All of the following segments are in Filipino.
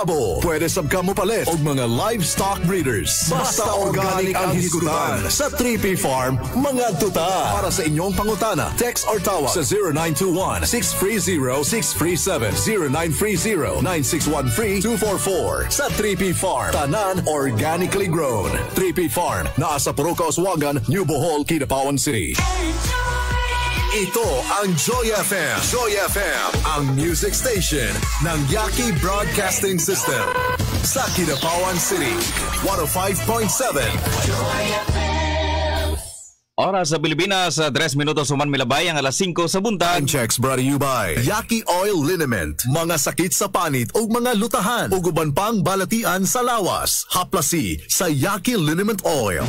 Abo, pwede sab ka mo palit og mga livestock breeders. Basta organic ang hisgutan sa 3P Farm, mga tuta. Para sa inyong pangutana, text or tawag sa 0921-630-637, 0930-961-244 sa 3P Farm. Tanan organically grown. 3P Farm, naa sa Oswagan, New Bohol, Kidapawan City. Ito ang Joy FM. Joy FM, ang music station ng Yaki Broadcasting System. Sa Kidapawan City, 105.7. Oras sa Pilipinas, 3 minutos suman milabay ang alas 5 sa buntag. Time checks brought to you by Yaki Oil Liniment. Mga sakit sa panit o mga lutahan. Uguban pang balatian sa lawas. Haplasi sa Yaki Liniment Oil.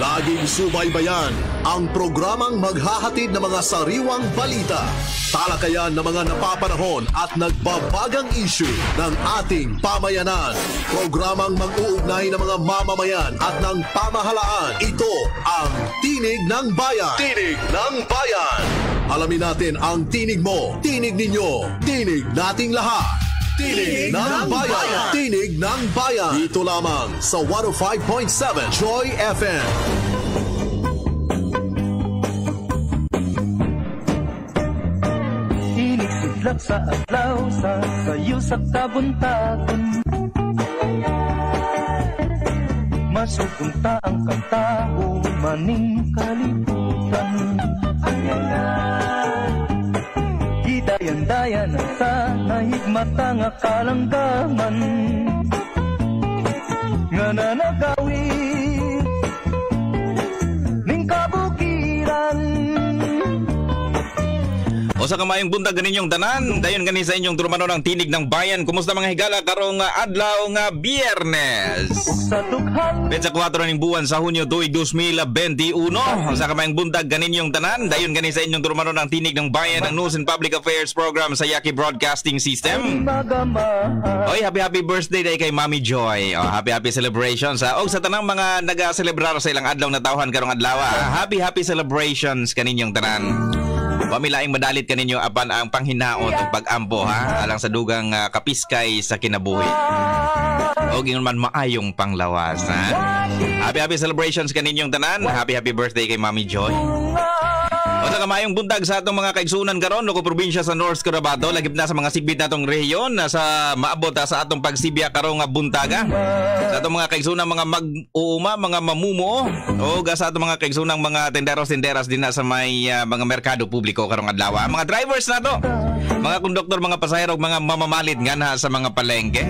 Laging subaybayan ang programang maghahatid ng mga sariwang balita, talakayan ng mga napapanahon at nagbabagang issue ng ating pamayanan. Programang mag-uugnay ng mga mamamayan at ng pamahalaan. Ito ang Tinig ng Bayan. Tinig ng Bayan. Alamin natin ang tinig mo, tinig ninyo, tinig nating lahat. Tinig, ng, bayan. Tinig ng Bayan. Dito lamang sa 105.7 Joy FM. Inisidlak sa adlaw sa sayo sa kabuntagon Masupunta ang kantao maning kalibutan Hidayan-dayan na sa nahigmata nga kalanggaman sa kamayong buntag ganinyong tanan, dayon gani sa inyong turmano ng tinig ng bayan. Kumusta mga higala karong uh, adlaw nga biyernes? Sa Petsa 4 ning buwan sa Hunyo 2, 2021. O sa kamayong buntag ganinyong tanan, dayon gani sa inyong turmano ng tinig ng bayan ng News and Public Affairs Program sa Yaki Broadcasting System. Oy, happy happy birthday day kay Mami Joy. Oh, happy happy celebrations. Ha? Og sa tanang mga naga-celebrar sa ilang adlaw na tawhan karong adlaw. ha? Happy happy celebrations kaninyong tanan. Pamilaing madalit kaninyo apan ang panghinaot ug pag-ampo ha alang sa dugang ah, kapiskay sa kinabuhi. Og ingon man maayong panglawas ha. Happy happy celebrations kaninyong tanan. Happy happy birthday kay Mami Joy. O sa kamayong buntag sa atong mga kaigsunan karon no probinsya sa North Cotabato lagip na sa mga sigbit natong rehiyon na sa maabot ah, sa atong pagsibya karong nga buntaga. Sa atong mga kaigsunan mga mag-uuma, mga mamumuo o sa atong mga kaigsunan mga tenderos tenderas din na sa may ah, mga merkado publiko karong adlaw. ah. Mga drivers na to. Mga konduktor, mga pasahero, mga mamamalit nga na sa mga palengke.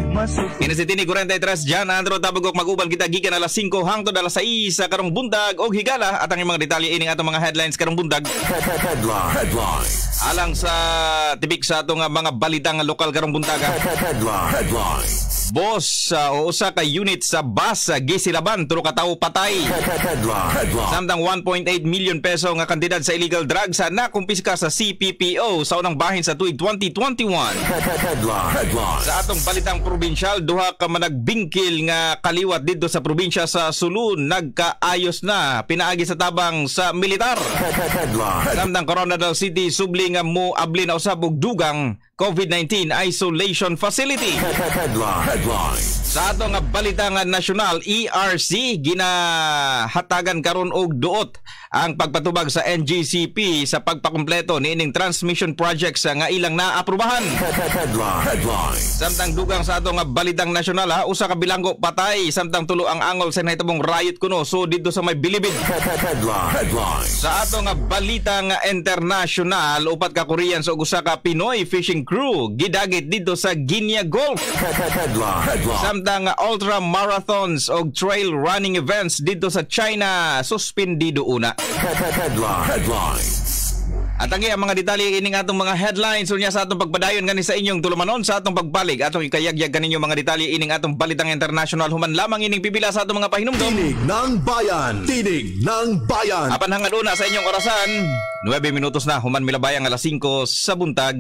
Kini si Tini 43 Jan Andro tabagok magubal kita gikan alas 5 hangtod alas 6 sa karong buntag og higala at ang mga detalye ining atong mga headlines karong buntag. Headline. Headline. Alang sa tibik sa atong nga mga balita nga lokal karong buntaga. Headline. Headline. Boss sa o usa ka unit sa bus sa gisilaban tulo ka tawo patay. Headline. Headline. Samtang 1.8 million peso nga kantidad sa illegal drugs sa nakumpiska sa CPPO sa unang bahin sa tuig 2021. Headline. Headline. Sa atong balitang probinsyal, duha ka managbingkil nga kaliwat dito sa probinsya sa Sulu nagkaayos na pinaagi sa tabang sa militar. Headline. Samtang Coronadal City subli nga mo abli na usab og dugang COVID-19 isolation facility. Headline. Headline. Sa ato nga balita nga nasyonal ERC ginahatagan karon og duot ang pagpatubag sa NGCP sa pagpakumpleto niining transmission projects nga ilang naaprubahan. Headline. Headline. Samtang dugang sa ato nga balitang nasyonal ha, usa ka bilanggo patay samtang tulo ang angol sa nahitabong riot kuno so dito sa may bilibid. Headline. Headline. Sa ato nga balita nga international, upat ka Koreans ug usa ka Pinoy fishing crew gidagit dito sa Guinea Gulf. Headline. Headline. Nga ultra marathons og trail running events dito sa China suspendido una. Headline. Headline. At ang mga detalye ining atong mga headlines unya sa atong pagpadayon gani sa inyong tulumanon sa atong pagbalig atong ikayagyag kaninyo mga detalye ining atong balitang international human lamang ining pipila sa atong mga pahinumdom. Tinig ng bayan. Tinig ng bayan. Apan hangad una sa inyong orasan, 9 minutos na human milabay ang alas 5 sa buntag.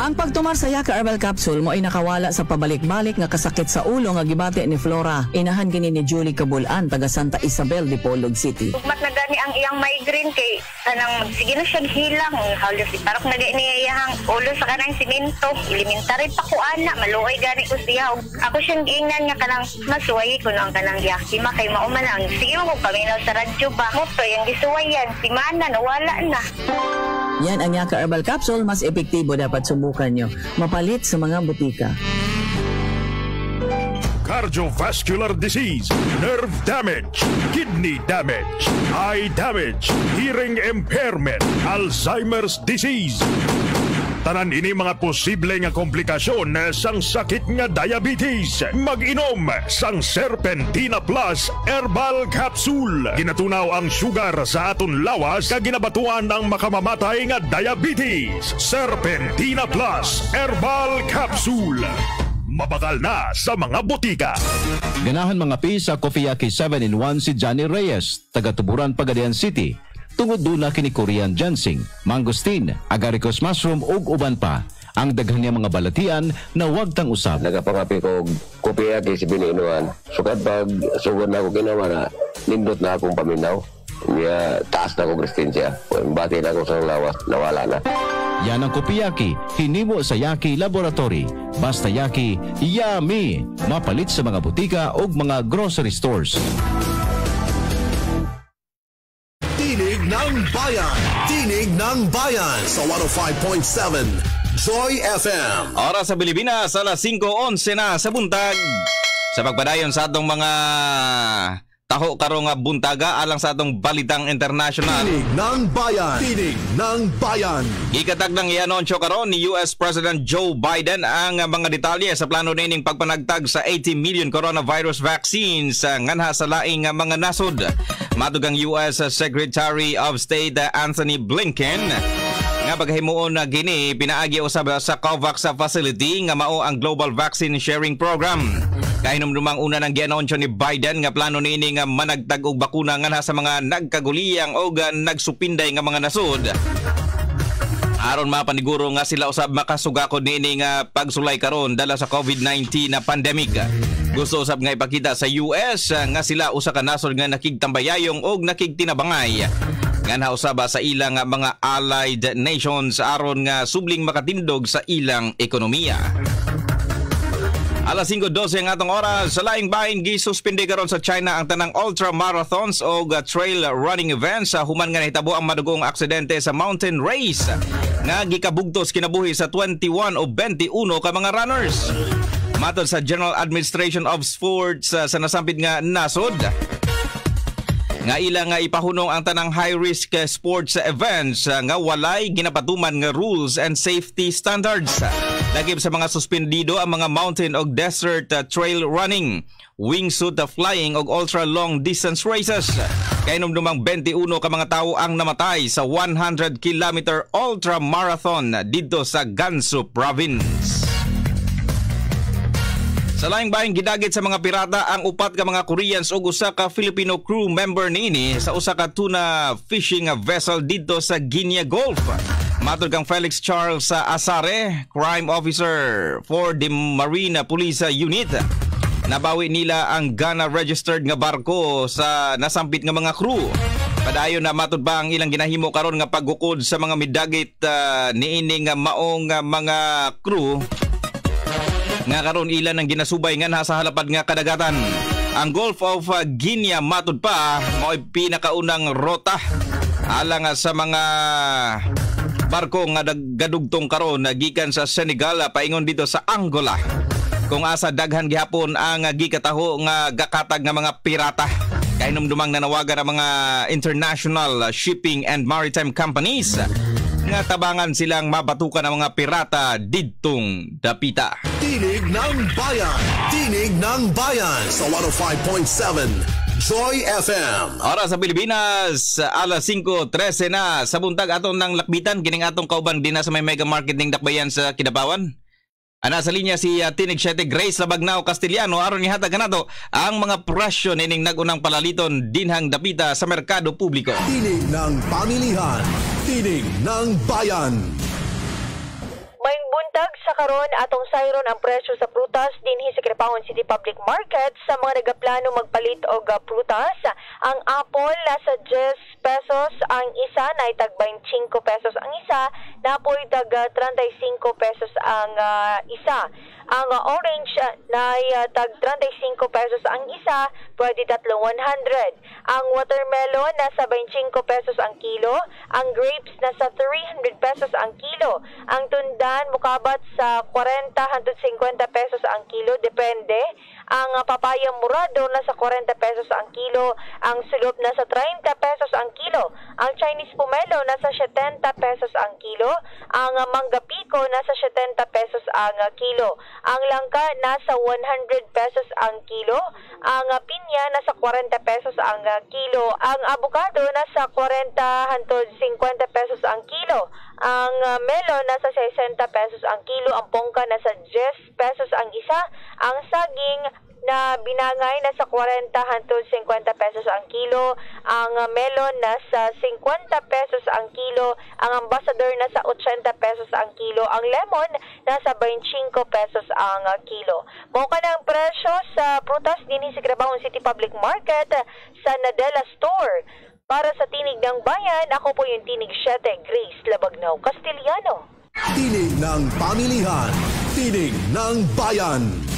Ang pagtumar sa Yaka Herbal Capsule mo ay nakawala sa pabalik-balik nga kasakit sa ulo nga gibati ni Flora. Inahan gini ni Julie Cabulan taga Santa Isabel de Polog City. Ugmat na gani ang iyang migraine kay kanang sige na siya hilang. Halos parang na ni iyang ulo sa kanang simento. Elementary pa ko ana maluoy gani ko siya. Ako siyang giingnan nga kanang masuway ko na ang kanang yakima kay mauman ang sige mo kog paminaw sa radyo ba? Mo to yung gisuwayan si mana nawala na. Yan ang Yaka Herbal Capsule, mas epektibo dapat subukan nyo. Mapalit sa mga butika. cardiovascular disease, nerve damage, kidney damage, eye damage, hearing impairment, Alzheimer's disease. Tanan ini mga posible nga komplikasyon sang sakit nga diabetes. Mag-inom sang Serpentina Plus Herbal Capsule. Ginatunaw ang sugar sa aton lawas kag ginabatuan ang makamamatay nga diabetes. Serpentina Plus Herbal Capsule. Mabagal na sa mga botika. Ganahan mga pi sa Coffeeaki 7-in-1 si Johnny Reyes, taga Tuburan, Pagadian City. Tungod doon na kini Korean ginseng, mangosteen, agaricus mushroom ug uban pa. Ang daghan niya mga balatian na wag tang usab. nagapangapi ko kopiya kay si Bininuan. Sukad pag sugod na ako ginawa na nindot na akong paminaw. Niya taas na ako kristensya. Bati na ako sa lawas, nawala na. Yan ang Kopiyaki, hinimo sa Yaki Laboratory. Basta Yaki, yummy! Mapalit sa mga butika o mga grocery stores. Ng Bayan. Tinig ng Bayan sa 105.7 Joy FM. Oras sa Pilipinas, alas 5.11 na sa buntag. Sa pagpadayon sa atong mga taho karong nga buntaga alang sa atong balitang international. Tinig ng Bayan. Tinig ng Bayan. Ikatag ng i-anunsyo karon ni US President Joe Biden ang mga detalye sa plano nining pagpanagtag sa 80 million coronavirus vaccines sa nganha sa laing mga nasod. Matugang US Secretary of State Anthony Blinken nga paghimuon na gini pinaagi usab sa COVAX facility nga mao ang Global Vaccine Sharing Program. Kahinumdumang una ng gianonsyo ni Biden nga plano niini nga managtag og bakuna nga sa mga nagkaguliyang o nagsupinday nga mga nasod. Aron mapaniguro nga sila usab makasugakod niini nga pagsulay karon dala sa COVID-19 na pandemic. Gusto usab nga ipakita sa US nga sila usa ka nasod nga nakigtambayayong og nakigtinabangay nga nausaba sa ilang mga allied nations aron nga subling makatindog sa ilang ekonomiya. Alas 5.12 ang atong oras. Sa laing bahin, gisuspindi karon sa China ang tanang ultra marathons o trail running events sa human nga nahitabo ang madugong aksidente sa mountain race nga gikabugtos kinabuhi sa 21 o 21 ka mga runners. Matod sa General Administration of Sports sa nasampid nga nasod, nga ila nga ipahunong ang tanang high risk sports events nga walay ginapatuman nga rules and safety standards. Lagib sa mga suspendido ang mga mountain o desert uh, trail running, wingsuit uh, flying o ultra long distance races. Kainomdumang 21 ka mga tao ang namatay sa 100 kilometer ultra marathon dito sa Gansu province. Sa laing bahin gidagit sa mga pirata ang upat ka mga Koreans ug usa ka Filipino crew member niini sa usa ka tuna fishing vessel dito sa Guinea Gulf. Matod kang Felix Charles Asare, crime officer for the Marine Police Unit. Nabawi nila ang Ghana registered nga barko sa nasampit nga mga crew. Padayon na matod ba ang ilang ginahimo karon nga paggukod sa mga midagit uh, niini nga maong uh, mga crew nga karon ilan ang ginasubay nga nasa halapad nga kadagatan. Ang Gulf of Guinea matud pa mao pinakaunang rota alang sa mga barko nga gadugtong karon gikan sa Senegal paingon dito sa Angola. Kung asa daghan gihapon ang gikataho nga gakatag nga mga pirata. Kahinumdumang nanawagan ang mga international shipping and maritime companies nga tabangan silang mabatukan ang mga pirata didtong dapita. Tinig ng Bayan. Tinig ng Bayan sa 105.7 Joy FM. Oras sa Pilipinas, alas 5.13 na sa buntag aton ng lakbitan, kining atong kauban din na sa may mega marketing dakbayan sa Kidapawan. Ana sa linya si uh, Tinig 7 Grace Labagnao Castellano aron nihatag kanato ang mga presyo nining nagunang palaliton dinhang dapita sa merkado publiko. Tinig ng pamilihan. Tinig ng Bayan. May Bantag sa karon atong sayron ang presyo sa prutas dinhi sa Crepahon City Public Market sa mga nagaplano magpalit og ah, prutas. Ang apple nasa 10 pesos ang isa na tag 25 pesos ang isa, napoy tag ah, 35 pesos ang ah, isa. Ang ah, orange ah, na ah, tag 35 pesos ang isa, pwede tatlo 100. Ang watermelon nasa 25 pesos ang kilo, ang grapes nasa 300 pesos ang kilo, ang tundan mukabat sa 40 hangtod 50 pesos ang kilo. Depende. Ang ah, papaya murado nasa 40 pesos ang kilo, ang sulop nasa 30 pesos ang kilo, ang Chinese pomelo nasa 70 pesos ang kilo, ang ah, mangga pico nasa 70 pesos ang ah, kilo, ang langka nasa 100 pesos ang kilo, ang pinya nasa 40 pesos ang kilo, ang avocado nasa 40 hangtod 50 pesos ang kilo, ang ah, melon nasa 60 pesos. Ang kilo, ang pongka nasa 10 pesos. Ang isa, ang saging na binangay nasa 40 hangtod 50 pesos ang kilo, ang ah, melon nasa 50 pesos ang kilo, ang ambassador nasa 80 pesos ang kilo, ang lemon nasa 25 pesos ang ah, kilo. Ka ng presyo sa prutas din sa Grabahon City Public Market sa Nadella Store. Para sa Tinig ng Bayan, ako po yung Tinig 7, Grace Labagnaw, Castellano. Tinig ng pamilihan. Tinig ng bayan.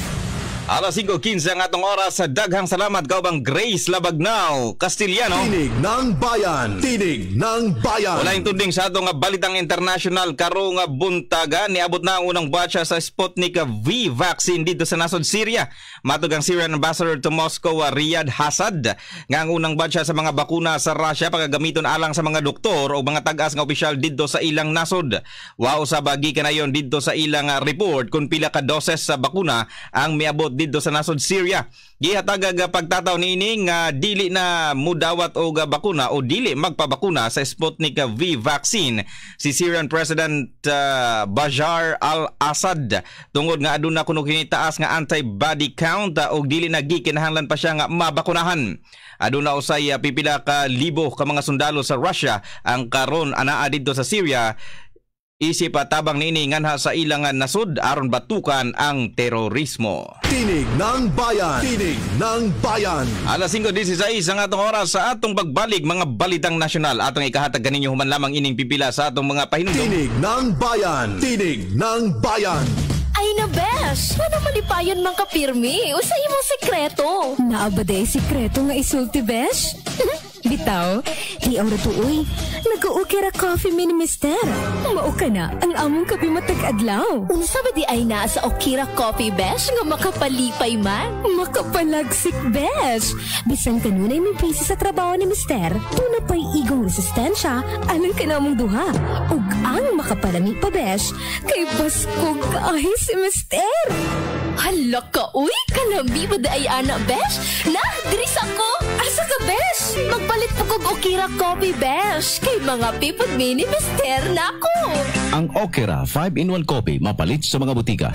Alas 5.15 ang atong oras sa daghang salamat kaubang Grace Labagnaw, Castellano. Tinig ng bayan. Tinig ng bayan. Wala yung tunding sa atong balitang international karong nga buntaga niabot na ang unang batcha sa Sputnik V vaccine dito sa nasod Syria. Matug ang Syrian Ambassador to Moscow Riyad Hassad nga ang unang batcha sa mga bakuna sa Russia pagagamiton alang sa mga doktor o mga tag-as nga opisyal dito sa ilang nasod. Wow sa bagi kanayon dito sa ilang uh, report kung pila ka doses sa bakuna ang miabot dito sa nasod Syria. Gihatag ang pagtataw niini nga dili na mudawat og bakuna o dili magpabakuna sa Sputnik V vaccine si Syrian President uh, Bashar al-Assad tungod nga aduna kuno kini taas nga antibody count uh, og dili na gikinahanglan pa siya nga mabakunahan. Aduna usay uh, pipila ka libo ka mga sundalo sa Russia ang karon anaa dito sa Syria isip at tabang niini nganha sa ilangan nasud aron batukan ang terorismo. Tinig ng bayan. Tinig ng bayan. Alas 5.16 ang atong oras sa atong pagbalik mga balitang nasyonal. Atong ikahatag kaninyo human lamang ining pipila sa atong mga pahinumdum. Tinig ng bayan. Tinig ng bayan. Ay na bes, ano malipayon man ka pirmi? Usay mo sekreto. Naabade sekreto nga isulti bes? Bitaw, di ang ratuoy. Nag-uukira coffee mini mister. Mao ka na, ang among kape matag adlaw. Unsa ba di ay na sa Okira Coffee Besh nga makapalipay man? Makapalagsik besh. Bisan kanunay may busy sa trabaho ni mister, tuna pa'y igong resistensya alang ka namong duha. Ug ang makapalami pa besh, kay Pasko kaahi si mister. Hala ka, uy! Kalambi ba ay ana, besh? Na, diris ako! Asa ka, besh? Magpalit po kog Okira Coffee, besh. Kay mga pipod mini mister na ako. Ang Okera 5-in-1 Coffee mapalit sa mga butika.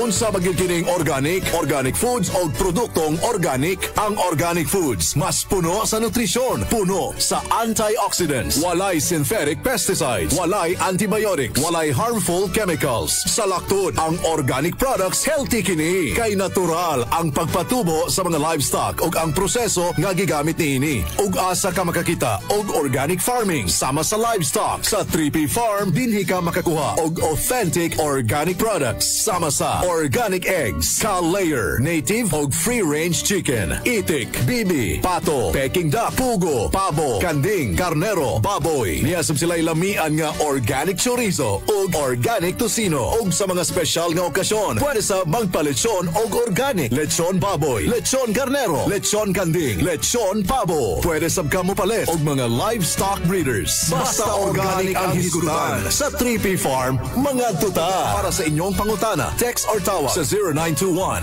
Unsa bagyo kining organic, organic foods o produktong organic. Ang organic foods mas puno sa nutrisyon, puno sa antioxidants, walay synthetic pesticides, walay antibiotics, walay harmful chemicals. Sa laktod, ang organic products healthy kini kay natural ang pagpatubo sa mga livestock ug ang proseso nga gigamit niini. Ug asa ka makakita og organic farming sama sa livestock sa 3P Farm dinhi ka makakuha og authentic organic products sama sa organic eggs, cow-layer, native og free-range chicken, itik, bibi, pato, peking duck, pugo, pabo, kanding, karnero, baboy. Niyasab sila lamian nga organic chorizo ug organic tocino ug sa mga special nga okasyon. Pwede sa magpalechon og organic, lechon baboy, lechon karnero, lechon kanding, lechon pabo. Pwede sab kamo palit og mga livestock breeders. Basta organic ang hisgutan sa 3P Farm, mga tuta. Para sa inyong pangutana, text or tawag sa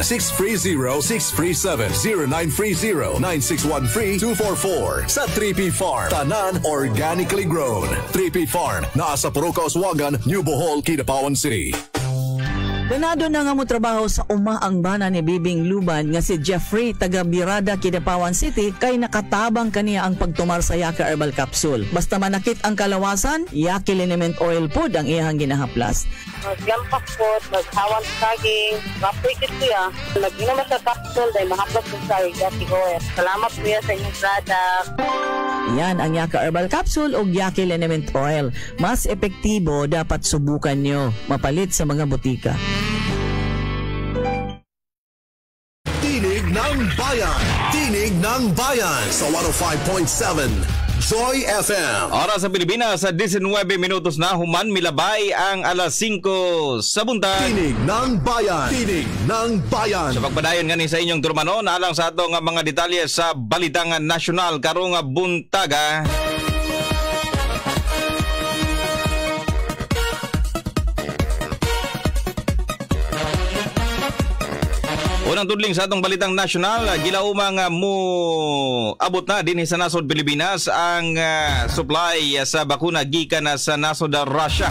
0921-630-637, 0930-961-3244 sa 3P Farm. Tanan organically grown. 3P Farm, naa sa Puruka, Oswagan, New Bohol, Kidapawan City. Ganado na nga mo trabaho sa umaang bana ni Bibing Luban nga si Jeffrey taga Birada Kidapawan City kay nakatabang kaniya ang pagtumar sa Yaka Herbal Capsule. Basta manakit ang kalawasan, Yaki Liniment Oil Food ang iyang ginahaplas. Maglampak po, maghawan sa saging. Kapoy kit kuya. Nag-inom sa capsule dahil mahaplas ko sa Yaki Hoer. Salamat kuya sa inyong product. Yan ang Yaka Herbal Capsule o Yaki Liniment Oil. Mas epektibo dapat subukan nyo. Mapalit sa mga butika. Tinig ng Bayan! Tinig ng Bayan sa 105.7 Joy FM. Oras sa Pilipinas sa 19 minutos na human milabay ang alas 5 sa buntag. Tinig ng Bayan! Tinig ng Bayan! Sa pagpadayon ngani sa inyong turmanon, alang sa ato nga mga detalye sa Balitangan Nasyonal karong buntaga. Unang tudling sa atong balitang nasyonal, gilauma nga mo abot na din sa nasod Pilipinas ang uh, supply sa bakuna gikan sa nasod Russia.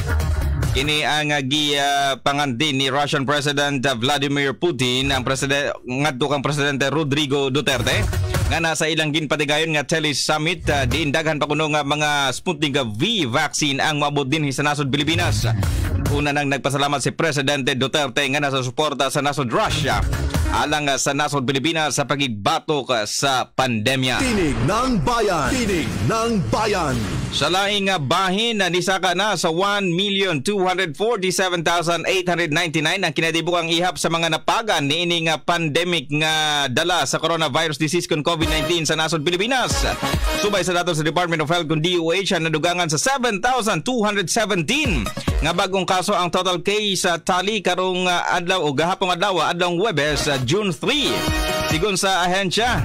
Kini ang uh, gi uh, ni Russian President Vladimir Putin ang president ngadto kang presidente Rodrigo Duterte nga nasa ilang ginpatigayon nga tele summit uh, diin daghan pa kuno nga mga Sputnik V vaccine ang maabot din sa nasod Pilipinas. Una nang nagpasalamat si Presidente Duterte nga nasa suporta sa nasod Russia alang sa nasod Pilipinas sa pagigbatok sa pandemya. Tinig ng Bayan! Tinig ng Bayan! Sa laing bahin na nisaka na sa 1,247,899 ang kinatibukang ihap sa mga napagan ni ining pandemic nga dala sa coronavirus disease kon COVID-19 sa nasod Pilipinas. Subay sa datos sa Department of Health kung DOH ang nadugangan sa 7,217 nga bagong kaso ang total case sa tali karong adlaw o gahapong adlaw adlawng Webes June 3. Sigon sa ahensya,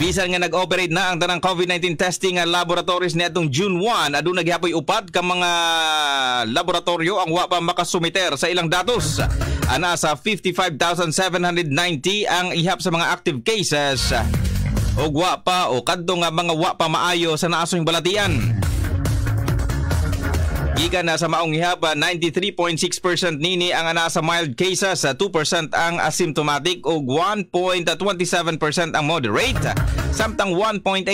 Bisan nga nag-operate na ang tanang COVID-19 testing nga laboratories ni atong June 1, aduna gihapon upat ka mga laboratorio ang wa pa makasumiter sa ilang datos. Ana sa 55,790 ang ihap sa mga active cases. O wa pa o kadto nga mga wa pa maayo sa naasong balatian. Gikan na sa maong ihaba, 93.6% nini ang nasa mild cases, 2% ang asymptomatic ug 1.27% ang moderate, samtang 1.8%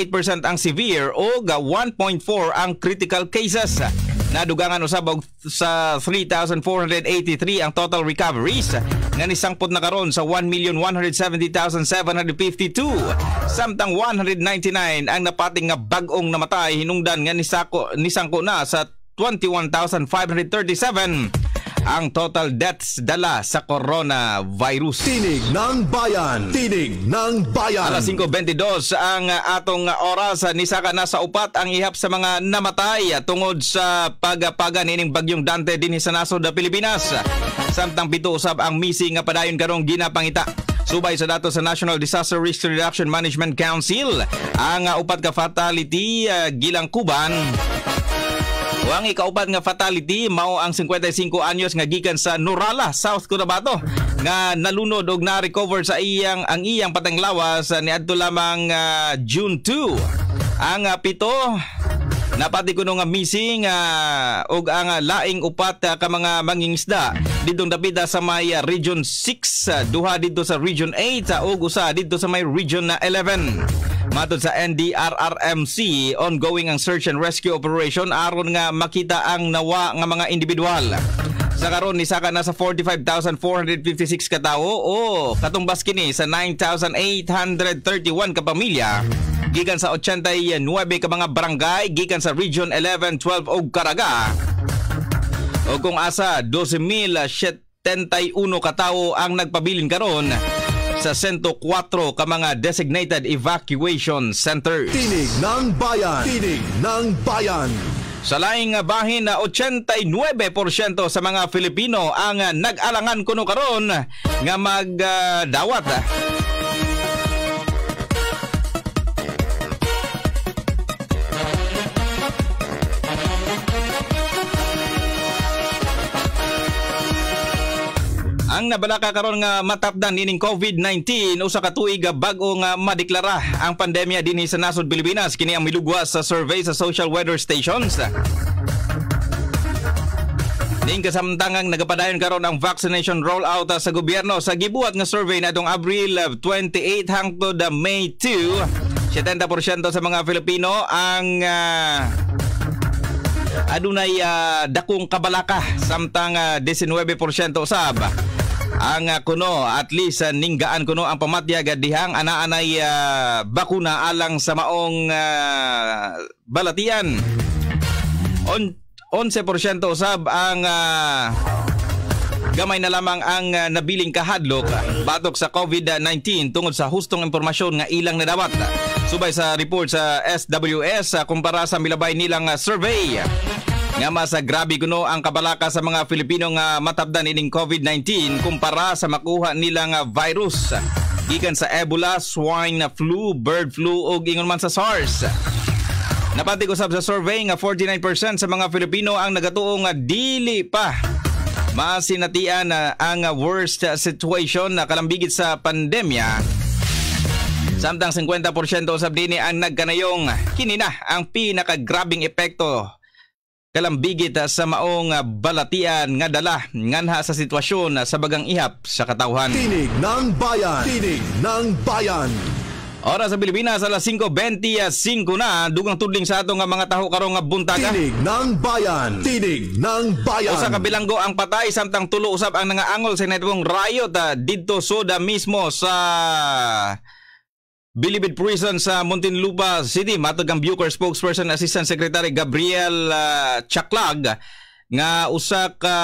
ang severe ug 1.4 ang critical cases. Nadugangan usab og sa 3,483 ang total recoveries. Nga nisangpot na karon sa 1,170,752 samtang 199 ang napating nga bag-ong namatay hinungdan nga nisako nisangko na sa 21,537 ang total deaths dala sa coronavirus. Tinig ng Bayan! Tinig ng Bayan! Alas 5.22 ang atong oras nisaka na sa upat ang ihap sa mga namatay tungod sa pagapaga nining bagyong Dante din sa nasod na Pilipinas. Samtang pito usab ang missing nga padayon karong ginapangita. Subay sa datos sa National Disaster Risk Reduction Management Council, ang upat ka fatality uh, gilang kuban ang ikaupat nga fatality mao ang 55 anyos nga gikan sa Norala, South Cotabato nga nalunod og na-recover sa iyang ang iyang patanglawas niadto lamang uh, June 2. Ang uh, pito Napati ko nga missing uh, og ang uh, laing upat uh, ka mga mangingisda didtong dapita sa may uh, Region 6, uh, duha dito sa Region 8 uh, ug usa dito sa may Region uh, 11. Matod sa NDRRMC, ongoing ang search and rescue operation aron nga makita ang nawa nga mga individual. Sa karon ni saka na sa 45,456 ka tawo o katumbas kini sa 9,831 ka pamilya gikan sa 89 ka mga barangay gikan sa Region 11, 12 ug Caraga. O kung asa 12,071 ka tawo ang nagpabilin karon sa 104 ka mga designated evacuation centers. Tinig ng Bayan! Tinig ng Bayan! Sa laing bahin na 89% sa mga Filipino ang nag-alangan kuno karon nga magdawat uh, Ang nabalaka karon nga matapdan ining COVID-19 usa ka tuig bag-o nga madeklara ang pandemya dinhi sa nasod Pilipinas kini ang milugwas sa survey sa social weather stations. Ning kasamtangang nagapadayon karon ang vaccination rollout sa gobyerno sa gibuhat nga survey na natong Abril 28 hangtod May 2. 70% sa mga Filipino ang uh, adunay ah, dakong kabalaka samtang ah, 19% usab ang ah, kuno at least ah, ninggaan kuno ang pamatyag dihang ana-anay ah, bakuna alang sa maong ah, balatian On, 11% usab ang ah, Gamay na lamang ang uh, nabiling kahadlok batok sa COVID-19 tungod sa hustong impormasyon nga ilang nadawat. Subay sa report sa SWS uh, kumpara sa milabay nilang uh, survey. Nga mas grabe kuno ang kabalaka sa mga Filipino nga matabdan ining COVID-19 kumpara sa makuha nilang virus. Gikan sa Ebola, swine flu, bird flu o ingon man sa SARS. Napatig usab sa survey nga 49% sa mga Filipino ang nagatuo nga dili pa masinatian na ang worst situation na kalambigit sa pandemya. Samtang 50% usab dinhi ang nagkanayong kini na ang pinakagrabing epekto kalambigit sa maong balatian nga dala nganha sa sitwasyon sa bagang ihap sa katawhan. Tinig ng bayan. Tinig ng bayan. Oras sa Pilipinas alas 5:25 na dugang tudling sa ato nga mga taho karong nga buntaga. Tinig ng bayan. Tinig ng bayan. Usa ka bilanggo ang patay samtang tulo usab ang nangaangol sa netwong riot uh, didto soda mismo sa Bilibid Prison sa Muntinlupa City. Matag ang Bucor spokesperson Assistant Secretary Gabriel uh, Chaklag nga usa ka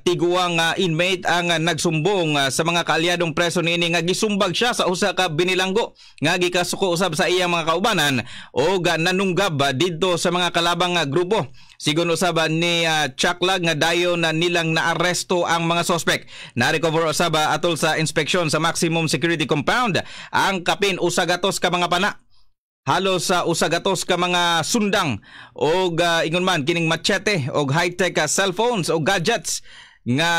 tiguang uh, inmate ang uh, nagsumbong uh, sa mga kaalyadong preso niini nga gisumbag siya sa usa ka binilanggo nga gikasuko usab sa iyang mga kaubanan o ga nanunggab uh, didto sa mga kalabang uh, grupo Sigon usab ni uh, Chaklag nga dayon na nilang naaresto ang mga sospek. Na-recover usab atol sa inspeksyon sa maximum security compound ang kapin usagatos ka mga pana halos sa uh, usagatos ka mga sundang o uh, ingon man kining machete o high-tech uh, cellphones o gadgets nga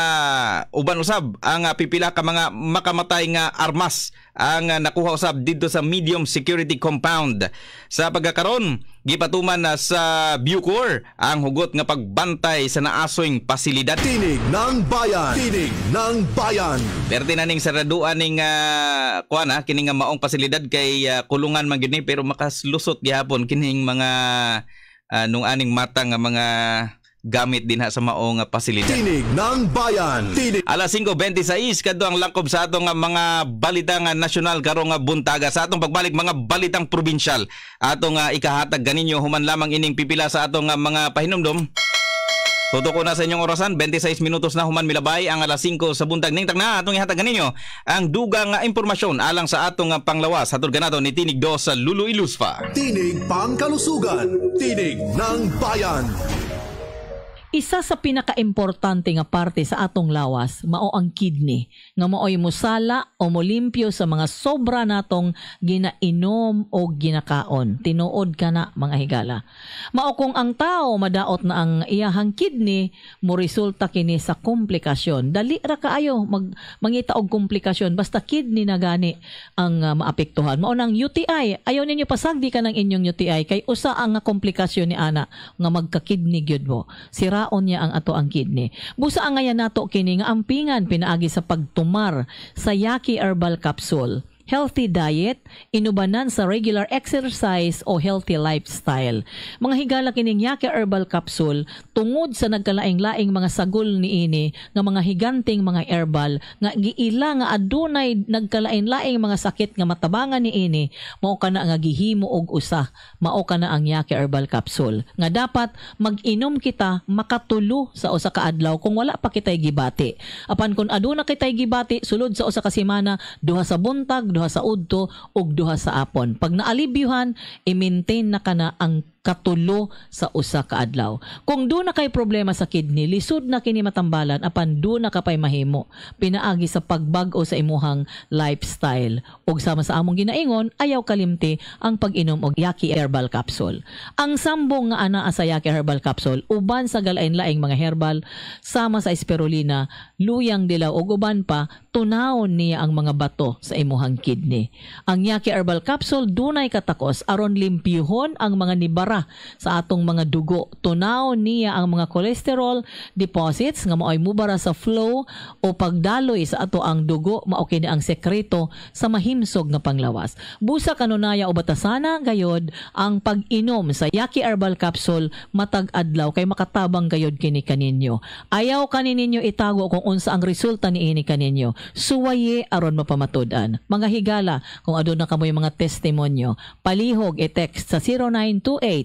uban usab ang uh, pipila ka mga makamatay nga armas ang uh, nakuha usab didto sa medium security compound. Sa pagkakaron gipatuman na sa Bucor ang hugot nga pagbantay sa naasoing pasilidad. Tinig ng bayan. Tinig ng bayan. Perte na ning saraduan ning uh, kuan ha nga maong pasilidad kay uh, kulungan man gid ni pero makaslusot gihapon kining mga uh, nung aning mata nga mga gamit din ha sa maong pasilidad. Tinig ng bayan. Tinig. Alas 5:26 kadto ang langkob sa atong mga balitang nasyonal karong buntaga sa atong pagbalik mga balitang probinsyal. Atong uh, ikahatag ganinyo human lamang ining pipila sa atong uh, mga pahinumdom. Tutok ko na sa inyong orasan, 26 minutos na human milabay ang alas 5 sa buntag ning na atong ihatagan ninyo ang dugang nga impormasyon alang sa atong panglawas hatod ganado ni Tinig 2 sa Lulu Iluspa. Tinig pangkalusugan. Tinig ng bayan. Isa sa pinakaimportante nga parte sa atong lawas mao ang kidney nga maoy musala o molimpyo sa mga sobra natong ginainom o ginakaon. Tinuod ka na mga higala. Mao kung ang tao madaot na ang iyahang kidney mo resulta kini sa komplikasyon. Dali ra kaayo mag mangita og komplikasyon basta kidney na gani ang uh, maapektuhan. Mao nang UTI. Ayaw ninyo pasagdi ka ng inyong UTI kay usa ang komplikasyon ni ana nga magka-kidney gyud mo. Sira raon niya ang ato ang kidney. Busa ang ngayon nato kini nga ampingan pinaagi sa pagtumar sa Yaki Herbal Capsule healthy diet, inubanan sa regular exercise o healthy lifestyle. Mga higala kining Yake Herbal Capsule tungod sa nagkalaing-laing mga sagol niini nga mga higanting mga herbal nga giila nga adunay nagkalain-laing mga sakit nga matabangan niini mao kana nga gihimo og usa. Mao kana ang Yake Herbal Capsule. Nga dapat mag-inom kita makatulo sa usa ka adlaw kung wala pa kitay gibati. Apan kung aduna kitay gibati sulod sa usa ka semana duha sa buntag duha sa udto ug duha sa apon. Pag naalibyuhan, i-maintain na kana ang katulo sa usa ka adlaw. Kung do na kay problema sa kidney, lisod na kini matambalan apan do na kapay mahimo. Pinaagi sa pagbag-o sa imuhang lifestyle. Ug sama sa among ginaingon, ayaw kalimti ang pag-inom og Yaki Herbal Capsule. Ang sambong nga ana sa Yaki Herbal Capsule uban sa galain-laing mga herbal sama sa spirulina, luyang dilaw ug uban pa tunawon niya ang mga bato sa imuhang kidney. Ang Yaki Herbal Capsule dunay katakos aron limpyuhon ang mga nibara sa atong mga dugo. Tunaw niya ang mga cholesterol deposits nga mao'y mubara sa flow o pagdaloy sa ato ang dugo mao kini ang sekreto sa mahimsog nga panglawas. Busa kanunaya o batasana gayod ang pag-inom sa Yaki Herbal Capsule matag adlaw kay makatabang gayod kini kaninyo. Ayaw kaninyo itago kung unsa ang resulta niini kaninyo. Suwaye aron mapamatud-an. Mga higala kung aduna kamoy mga testimonyo, palihog i-text sa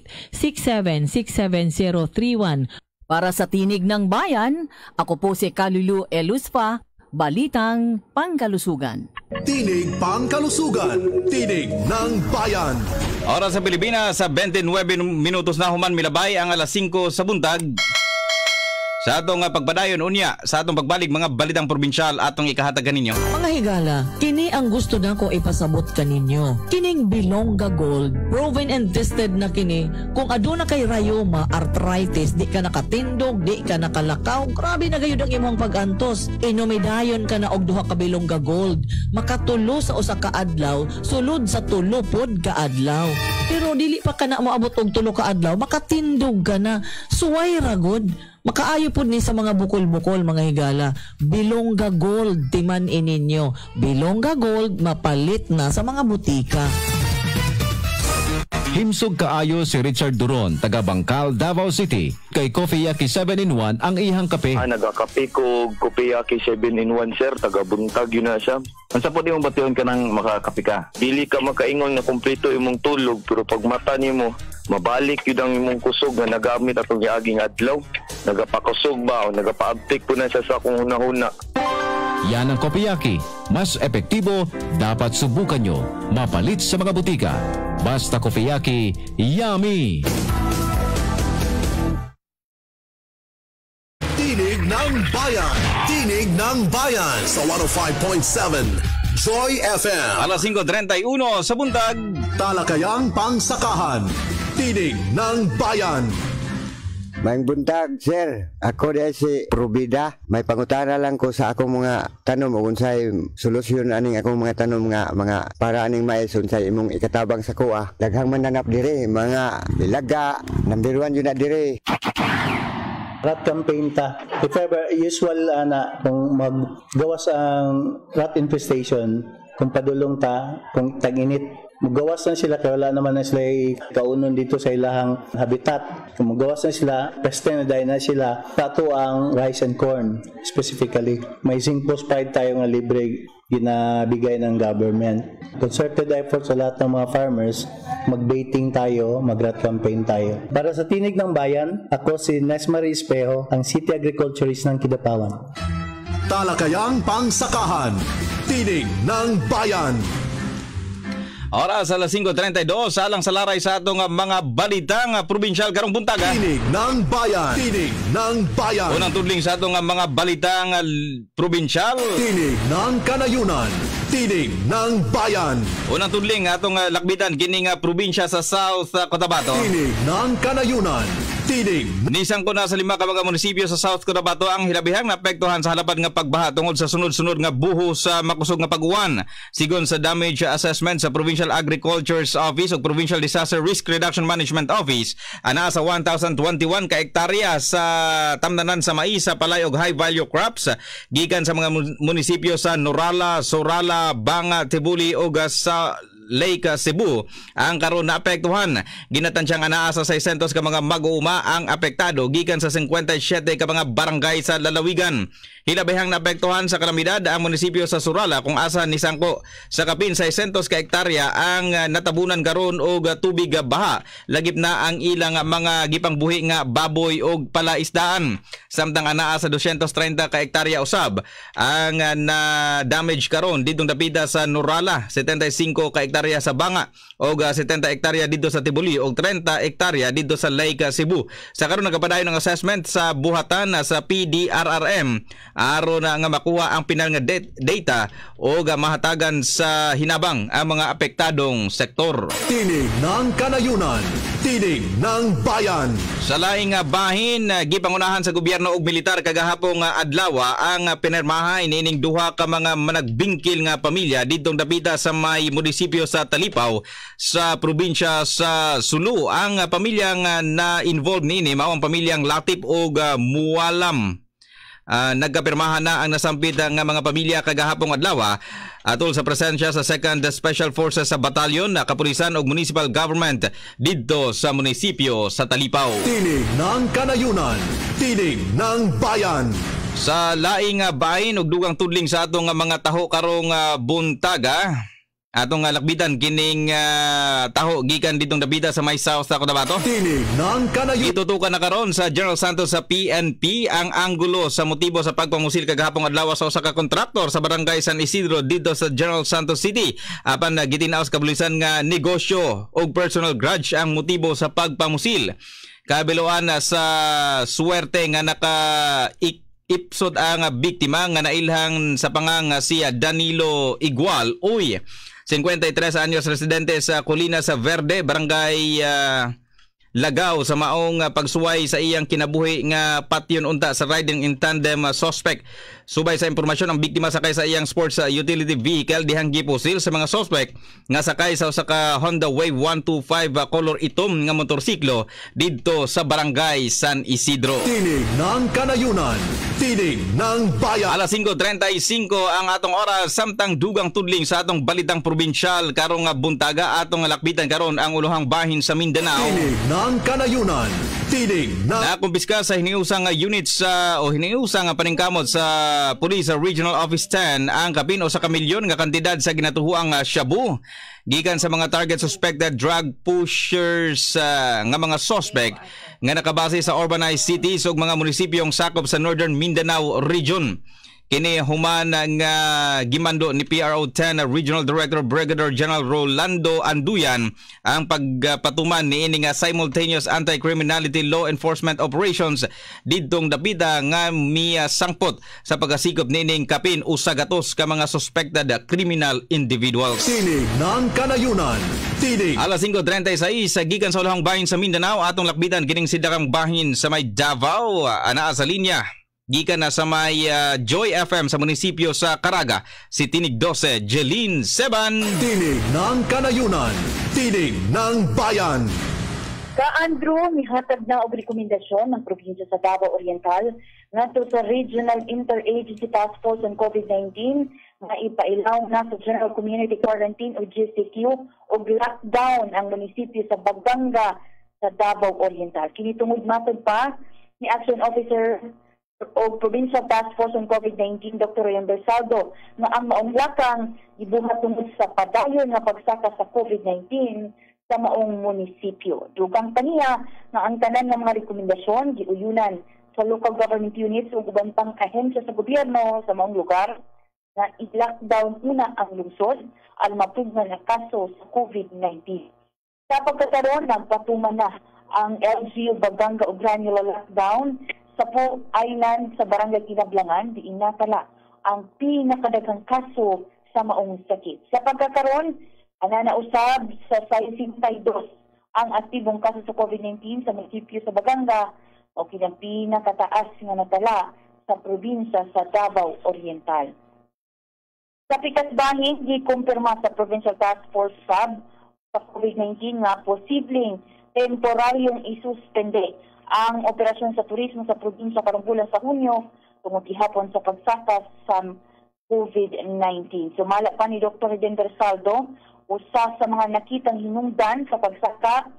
0928-676731 Para sa Tinig ng Bayan, ako po si Kalulu Eluspa, Balitang Pangkalusugan. Tinig Pangkalusugan. Tinig ng Bayan. Oras sa Pilipinas sa 29 minutos na human milabay ang alas 5 sa buntag. Sa atong uh, pagpadayon unya, sa atong pagbalik mga balitang probinsyal atong ikahatag kaninyo. Mga higala, kini ang gusto na ko ipasabot kaninyo. Kining Bilongga Gold, proven and tested na kini. Kung aduna kay rayoma, arthritis, di ka nakatindog, di ka nakalakaw, grabe na gayud ang imong pag-antos. Inumidayon ka na og duha ka Bilongga Gold. Makatulo sa usa ka adlaw, sulod sa tulo pod ka adlaw. Pero dili pa ka na moabot og tulo ka adlaw, makatindog ka na. Suway ragod. Makaayo pod ni sa mga bukol-bukol mga higala. Bilongga Gold timan ininyo. Bilongga Gold mapalit na sa mga butika. Himsog kaayo si Richard Duron, taga Bangkal, Davao City. Kay Coffee Yaki 7-in-1 ang ihang kape. Ah, nagakape ko Kopeyaki 7-in-1 sir, taga buntag yun na siya. Ang sa pwede mong batuyon ka ng makakape ka. Dili ka makaingon na kumpleto imong tulog, pero pag mata nimo mabalik yun ang imong kusog na nagamit atong giaging adlaw. Nagapakusog ba o nagapaabtik po na siya sa akong hunahuna. Yan ang Kopiyaki. Mas epektibo, dapat subukan nyo. Mapalit sa mga butika. Basta Kopiyaki, yummy! Tinig ng Bayan. Tinig ng Bayan sa 105.7 Joy FM. Alas 5.31 sa buntag. Talakayang Pangsakahan. Tinig ng Bayan. Maing buntag, sir. Ako di si Probida. May pangutana lang ko sa akong mga tanom o unsay solusyon aning akong mga tanom nga mga para aning mais unsay imong ikatabang sa kuha. Daghang mananap dire, mga ilaga, number one yun na dire. Rat campaign ta. If ever, usual ana kung maggawas ang rat infestation, kung padulong ta, kung tag-init, magawas na sila kaya wala naman na sila kaunon dito sa ilahang habitat. Kung magawas na sila, peste na dahil na sila, tato ang rice and corn specifically. May zinc phosphide tayo nga libre ginabigay ng government. Concerted effort sa lahat ng mga farmers, mag-baiting tayo, mag-rat campaign tayo. Para sa Tinig ng Bayan, ako si Nesmarie Espejo, ang City Agriculturist ng Kidapawan. Talakayang Pangsakahan. Tinig ng Bayan. Oras alas 5.32, salang sa laray sa atong uh, mga balitang uh, probinsyal karong buntaga. Tinig ng Bayan. Tinig ng Bayan. Unang tudling sa atong mga balitang probinsyal. Tinig ng Kanayunan. Tinig ng Bayan. Unang tudling atong lakbitan kining probinsya sa South Cotabato. Tinig ng Kanayunan. Tinig. Nisang ko na sa lima ka mga munisipyo sa South Cotabato ang hilabihang naapektuhan sa halapan nga pagbaha tungod sa sunod-sunod nga buho sa makusog nga paguwan. Sigon sa damage assessment sa Provincial Agriculture's Office o Provincial Disaster Risk Reduction Management Office, ana sa 1,021 ka hektarya sa tamnanan sa mais sa palay og high value crops gikan sa mga munisipyo sa Norala, Sorala, Banga, Tibuli ug sa Lake Cebu. Ang karon na apektuhan ginatansyang anaa sa 600 ka mga mag-uuma ang apektado gikan sa 57 ka mga barangay sa lalawigan. Hilabihang naapektuhan sa kalamidad ang munisipyo sa Surala kung asa ni Sangko. Sa kapin 600 ka hektarya ang natabunan karon og tubig baha. Lagip na ang ilang mga gipangbuhi nga baboy og palaisdaan. Samtang anaa sa 230 ka hektarya usab ang na damage karon didtong dapita sa Nurala 75 ka hektarya sa Banga uh, 70 hektarya dito sa Tibuli og 30 hektarya dito sa Lake Cebu sa karon nagapadayon ng assessment sa buhatan uh, sa PDRRM aro na nga makuha ang pinal nga data o ga mahatagan sa hinabang ang mga apektadong sektor. Tinig ng kanayunan, tinig ng bayan. Sa laing bahin, gipangunahan sa gobyerno ug militar kagahapon nga adlaw ang pinirmaha inining duha ka mga managbingkil nga pamilya didtong dapita sa may munisipyo munisipyo sa Talipaw sa probinsya sa Sulu. Ang uh, pamilyang uh, na-involved niini mao ang pamilyang Latip ug uh, Mualam uh, nagkapirmahan na ang nasampit nga mga pamilya kagahapong adlaw atol sa presensya sa 2nd Special Forces sa Batalyon na Kapulisan ug Municipal Government didto sa munisipyo sa Talipaw. Tinig ng kanayunan, tinig ng bayan. Sa laing bahin ug dugang tudling sa atong mga taho karong buntaga, atong uh, lakbitan kining uh, taho gikan ditong Dabida sa May South sa Cotabato. Tinig ng kanayon. Itutukan na karon sa General Santos sa PNP ang anggulo sa motibo sa pagpamusil kagahapong adlaw sa usa ka kontraktor sa Barangay San Isidro dito sa General Santos City. Apan uh, gitinaos kabulisan nga negosyo ug personal grudge ang motibo sa pagpamusil. Kabiluan na sa swerte nga naka ipsod ang biktima nga nailhang sa pangang siya Danilo Igual. Uy, 53 anyos residente sa Colinas Verde, Barangay uh, Lagaw sa maong uh, pagsuway sa iyang kinabuhi nga patyon unta sa riding in tandem uh, suspect. Subay sa impormasyon ang biktima sakay sa iyang sports uh, utility vehicle dihang gipusil sa mga suspect nga sakay sa usa ka Honda Wave 125 uh, color itom nga motorsiklo didto sa barangay San Isidro. Tinig ng kanayunan, tinig ng bayan. Alas 5:35 ang atong oras samtang dugang tudling sa atong balitang probinsyal karong buntaga atong lakbitan karon ang ulohang bahin sa Mindanao. Tinig ng kanayunan, tinig ng Nakumpiska sa hiniusang units sa o hiniusang paningkamot sa Police Regional Office 10 ang kapin o sa kamilyon nga kantidad sa ginatuhuang uh, shabu gikan sa mga target suspected drug pushers uh, nga mga suspect nga nakabase sa urbanized cities ug mga munisipyong sakop sa Northern Mindanao Region. Kini human nga gimando ni PRO 10 Regional Director Brigadier General Rolando Anduyan ang pagpatuman ni ini nga simultaneous anti-criminality law enforcement operations didtong dapita nga miya sangpot sa pagasikop nining kapin usagatos ka mga suspected criminal individuals. tinig ng kanayunan, tinig. Alas 5.36 sa gikan sa ulahang bahin sa Mindanao atong lakbitan kining sidakang bahin sa may Davao. Anaa sa linya gikan na sa may uh, Joy FM sa munisipyo sa Caraga si Tinig 12 Jeline Seban Tinig ng kanayunan, tinig ng bayan. Ka Andrew, mihatag na og rekomendasyon ng probinsya sa Davao Oriental ngadto sa Regional Interagency Task Force on COVID-19 nga ipailaw na sa General Community Quarantine o GCQ o lockdown ang munisipyo sa Baganga sa Davao Oriental. Kini tungod matod pa ni Action Officer o Provincial Task Force on COVID-19 Dr. Ryan Bersaldo nga ang maong lakang gibuhat tungod sa padayon nga pagsaka sa COVID-19 sa maong munisipyo. Dugang kaniya nga ang tanan ng mga rekomendasyon giuyunan sa local government units ug uban pang ahensya sa gobyerno sa maong lugar na i-lockdown una ang lungsod al mapugna nga kaso sa COVID-19. Sa pagkakaroon, nagpatuman na ang LGU Baganga o Granular Lockdown sa Po Island sa Barangay Kinablangan, di inatala ang pinakadaghang kaso sa maong sakit. Sa pagkakaroon, ananausab sa 52 ang aktibong kaso sa COVID-19 sa munisipyo sa Baganga o kinang pinakataas nga natala sa probinsya sa Davao Oriental. Sa pikas bahin, gikumpirma sa Provincial Task Force SAB sa COVID-19 nga posibleng temporaryong isuspende ang operasyon sa turismo sa probinsya karong bulan sa Hunyo tungod gihapon sa pagsakas sa COVID-19. Sumala pa ni Dr. Eden Saldo, usa sa mga nakitang hinungdan sa pagsaka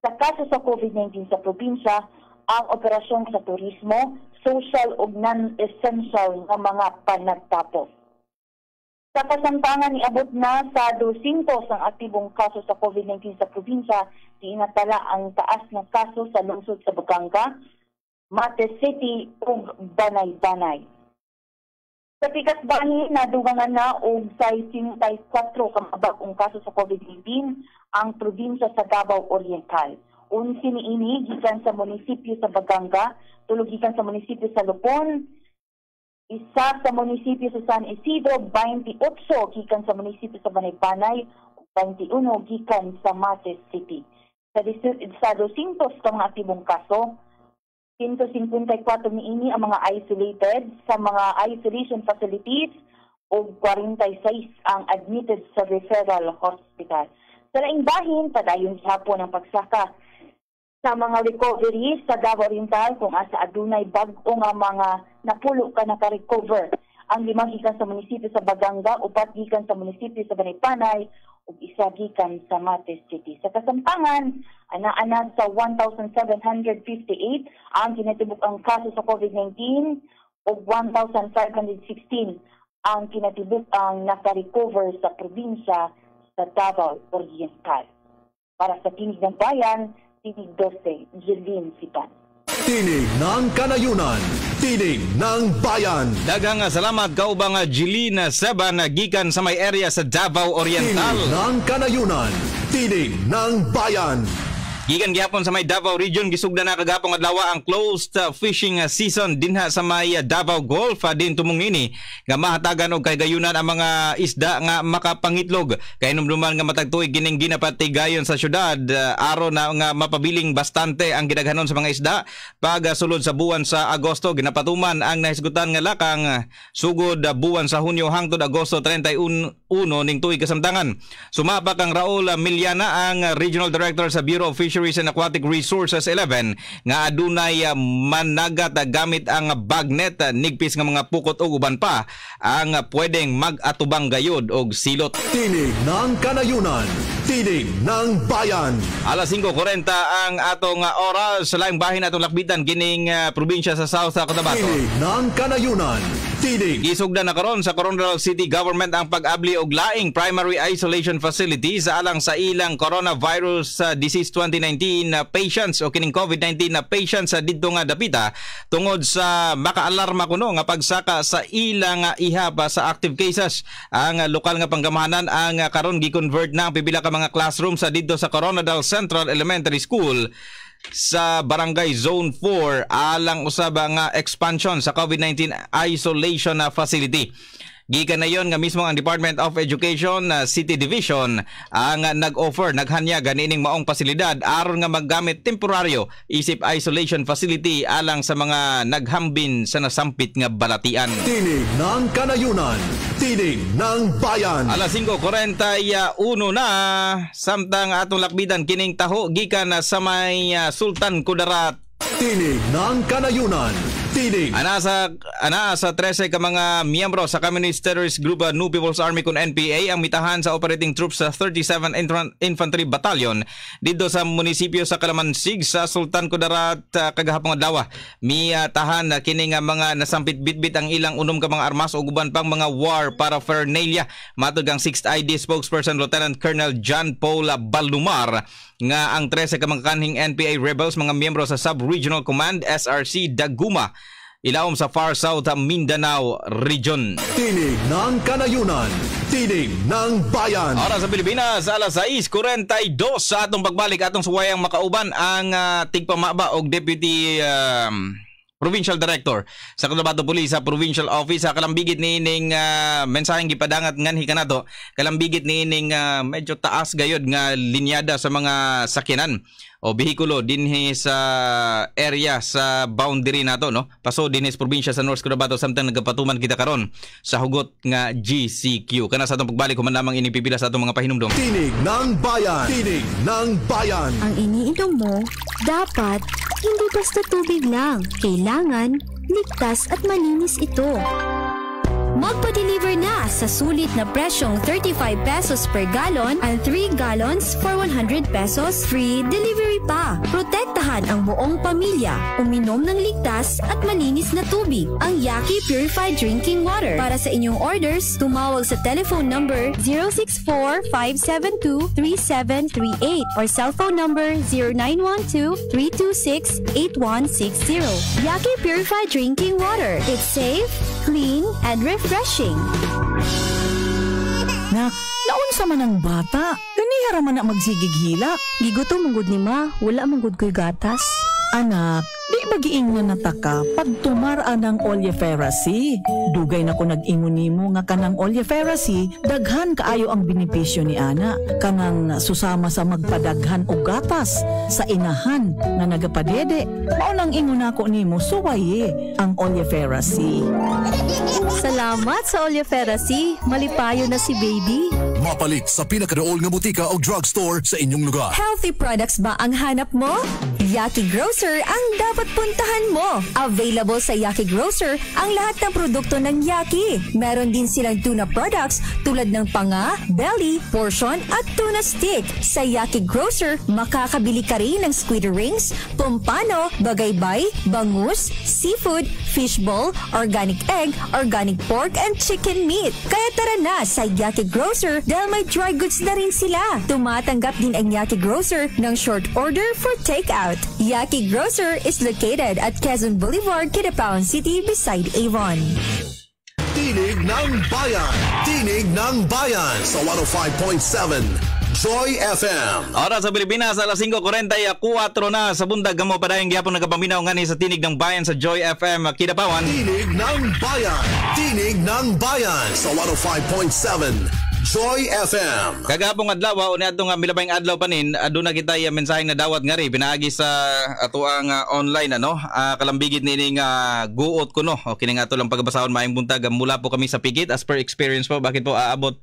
sa kaso sa COVID-19 sa probinsya ang operasyon sa turismo, social ug non-essential nga mga panagtapos. Sa kasamtangan ni abot na sa 200 ang aktibong kaso sa COVID-19 sa probinsya, tinatala ang taas ng kaso sa lungsod sa Baganga, Mate City ug Banay-Banay. Sa pikas bani, nadugangan na og 54 ka mabag-ong kaso sa COVID-19 ang probinsya sa Davao Oriental. Unsi ni ini gikan sa munisipyo sa Baganga, tulog gikan sa munisipyo sa Lupon, isa sa munisipyo sa San Isidro, 28 gikan sa munisipyo sa Banay-Banay, 21 gikan sa Mate City. Sa, sa 200 ka mga aktibong kaso, 154 ni ini ang mga isolated sa mga isolation facilities o 46 ang admitted sa referral hospital. Sa laing bahin, padayon hapon ang pagsaka sa mga recovery sa Davao Oriental kung asa adunay bag-o nga mga napulo ka naka-recover. Ang limang gikan sa munisipyo sa Baganga, upat gikan sa munisipyo sa Banaypanay, ug isa gikan sa Mates City. Sa Kasampangan, ana-ana sa 1,758 ang kinatibuk ang kaso sa COVID-19 ug 1,516 ang kinatibuk ang naka-recover sa probinsya sa Davao Oriental. Para sa Tinig ng Bayan, Tinig 12, Jeline Sipan. Tinig ng Kanayunan, Tinig ng Bayan. Daghang nga salamat kaubang nga Jelina Seba na gikan sa may area sa Davao Oriental. Tinig ng Kanayunan, Tinig ng Bayan. Gikan gyapon sa may Davao Region gisugda na kagapong adlaw ang closed uh, fishing uh, season dinha sa may uh, Davao Gulf. Uh, din tumungini nga mahatagan og kagayunan ang mga isda nga makapangitlog kay numduman nga matagtuig gining ginapatigayon sa syudad. Uh, aron na nga mapabiling bastante ang gidaghanon sa mga isda pag uh, sulod sa buwan sa Agosto. Ginapatuman ang nahisgutan nga lakang sugod buwan sa Hunyo hangtod Agosto 31 ning tuig kasamtangan. Sumapa kang Raul Miliana ang Regional Director sa Bureau of Fisheries and Aquatic Resources 11 nga adunay uh, managat uh, gamit ang bagnet uh, nigpis nga mga pukot ug uban pa ang pwedeng mag-atubang gayod og silot. Tinig ng Kanayunan, Tinig ng Bayan. Alas 5.40 ang atong oras sa laing bahin atong lakbitan kining uh, probinsya sa South Cotabato. Tinig ng Kanayunan, Tinig. Gisugda na karon sa Coronadal City Government ang pag-abli og laing primary isolation facility sa alang sa ilang coronavirus uh, disease 2019 na patients o kining COVID-19 na patients sa didto nga dapita tungod sa makaalarma kuno nga pagsaka sa ilang uh, uh, sa active cases. Ang uh, lokal nga panggamahanan ang uh, karon gi-convert na ang pipila ka mga classroom sa didto sa Coronadal Central Elementary School sa Barangay Zone 4 alang usaba nga expansion sa COVID-19 isolation facility. Gikan na yon nga mismo ang Department of Education uh, City Division ang uh, nag-offer, naghanya ganining maong pasilidad aron nga maggamit temporaryo isip isolation facility alang sa mga naghambin sa nasampit nga balatian. Tinig ng Kanayunan, Tinig ng Bayan. Alas 5.41 na samtang atong lakbidan kining taho gikan na sa may uh, Sultan Kudarat Tinig ng Kanayunan, Tinig. Ana sa ana sa 13 ka mga miyembro sa Communist Terrorist Group uh, New People's Army kun NPA ang mitahan sa operating troops sa 37 Infan- Infantry Battalion dito sa munisipyo sa Kalamansig sa Sultan Kudarat uh, kagahapon adlaw. Mi uh, kini nga mga nasampit bitbit ang ilang unom ka mga armas o guban pang mga war paraphernalia. Matod ang 6th ID spokesperson Lieutenant Colonel John Paul Balumar nga ang 13 ka mga kanhing NPA rebels mga miyembro sa Sub-Regional Command SRC Daguma ilawom sa far south Mindanao region. Tinig ng Kanayunan, Tinig ng Bayan. Oras sa Pilipinas, alas 6.42 sa atong pagbalik atong suwayang makauban ang uh, tigpamaba og Deputy um, Provincial Director sa Cotabato Police sa Provincial Office sa kalambigit ni ining uh, mensaheng gipadangat nganhi kanato kalambigit ni ining uh, medyo taas gayod nga linyada sa mga sakyanan o behikulo dinhi sa area sa boundary nato no paso dinhi sa probinsya sa North Cotabato samtang nagapatuman kita karon sa hugot nga GCQ kana sa atong pagbalik human lamang inipipila sa atong mga pahinumdom Tinig ng Bayan, Tinig ng Bayan. Ang iniinom mo, dapat hindi basta tubig lang. Kailangan ligtas at malinis ito. Magpa-deliver na sa sulit na presyong 35 pesos per galon and 3 gallons for 100 pesos free delivery pa. Protektahan ang buong pamilya. Uminom ng ligtas at malinis na tubig. Ang Yaki Purified Drinking Water. Para sa inyong orders, tumawag sa telephone number 064-572-3738 or cellphone number 0912-326-8160. Yaki Purified Drinking Water. It's safe, clean, and refreshing. Nak, naunsa man ang bata. Ganihara man na magsigig hila. Gigutom manggod ni ma, wala manggod ko'y gatas. Anak, di magiingon na taka pag tumaraan ng oleiferacy. Dugay na ko nag-ingon nimo nga kanang oleiferacy, daghan kaayo ang benepisyo ni ana. Kanang susama sa magpadaghan og gatas sa inahan nga nagapadede. Mao nang ingon ako nimo suwaye ang oleiferacy. Salamat sa oleiferacy. Malipayo na si baby. Mapalit sa pinakadool nga butika o drugstore sa inyong lugar. Healthy products ba ang hanap mo? Yaki Grocer ang dapat puntahan mo. Available sa Yaki Grocer ang lahat ng produkto ng Yaki. Meron din silang tuna products tulad ng panga, belly, portion at tuna stick. Sa Yaki Grocer, makakabili ka rin ng squid rings, pompano, bagaybay, bangus, seafood, fishball, organic egg, organic pork, and chicken meat. Kaya tara na sa Yaki Grocer dahil may dry goods na rin sila. Tumatanggap din ang Yaki Grocer ng short order for takeout. Yaki Grocer is located at Quezon Boulevard, Kidapawan City beside Avon. Tinig ng Bayan! Tinig ng Bayan sa 105.7 Joy FM. Oras sa Pilipinas, alas 5.44 na sa bundag gamo pa dahil gyapon nagapaminaw nga ni sa Tinig ng Bayan sa Joy FM Kidapawan. Tinig ng Bayan! Tinig ng Bayan sa 105.7 Joy FM. Kagapong adlaw uni adto nga milabayng adlaw panin aduna kita ya mensaheng na dawat nga ri. Pinaagi sa ato ang uh, online ano? Uh, kalambigit ni nga uh, guot ko no o kini nga ato lang pagbasahon maayong buntag. Mula po kami sa Pigit as per experience po bakit po aabot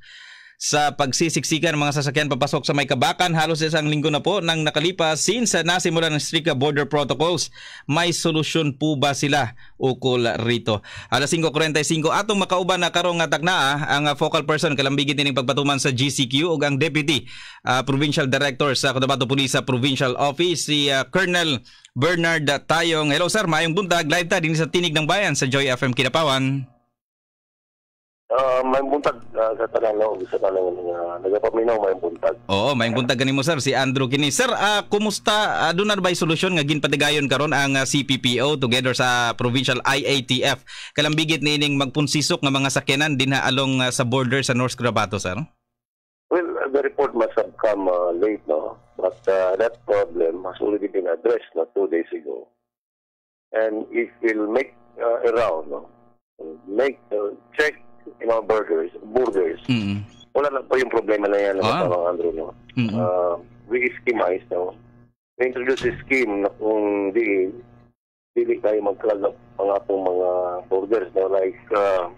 sa pagsisiksikan ng mga sasakyan papasok sa may kabakan. Halos isang linggo na po nang nakalipas since nasimula ng strict border protocols may solusyon po ba sila? Ukol rito. Alas 5.45 atong makauban na karong nga taknaa ang uh, focal person kalambigit ning pagpatuman sa GCQ ug ang deputy uh, provincial director sa Cotabato Police Provincial Office si uh, Colonel Bernard Tayong. Hello sir. Mayong buntag. Live ta din sa tinig ng bayan sa Joy FM Kinapawan Uh, may buntag uh, sa tanan no, sa tanan nga nagapaminaw may buntag. Oo, may buntag kanimo sir si Andrew kini. Sir, uh, kumusta uh, doon na ba solusyon nga ginpatigayon karon ang uh, CPPO together sa provincial IATF kalambigit niining magpunsisok nga mga sakyanan dinha along uh, sa border sa North Cotabato sir? Well, uh, the report must have come uh, late no, but uh, that problem has already been addressed no, two days ago. And if we'll make uh, a round, no, make uh, check in our borders, borders, mm wala na po yung problema na yan, Ah. ah. Andrew, no? Mm-mm. Uh, we schemize, no? We introduce a scheme na kung di, dili tayo mag-clog up ang atong mga borders, no? Like, uh,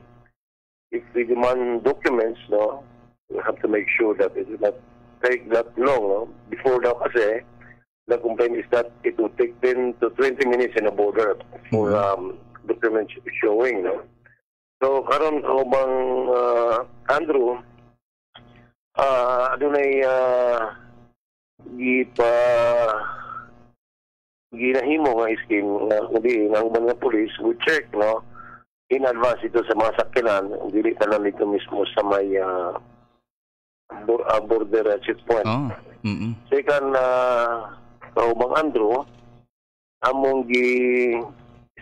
if we demand documents, no? We have to make sure that it will not take that long, no? Before daw kasi, the complaint is that it will take 10 to 20 minutes in a border for um, document showing, no? So karon ubang uh, Andrew ah adunay uh, gipa ginahimo nga scheme nga kundi ubang nga police would check no in advance ito sa mga sakyanan dili ta lang dito mismo sa may uh, bo- border uh, checkpoint. Oh. Mm. Second uh, kaubang Andrew among gi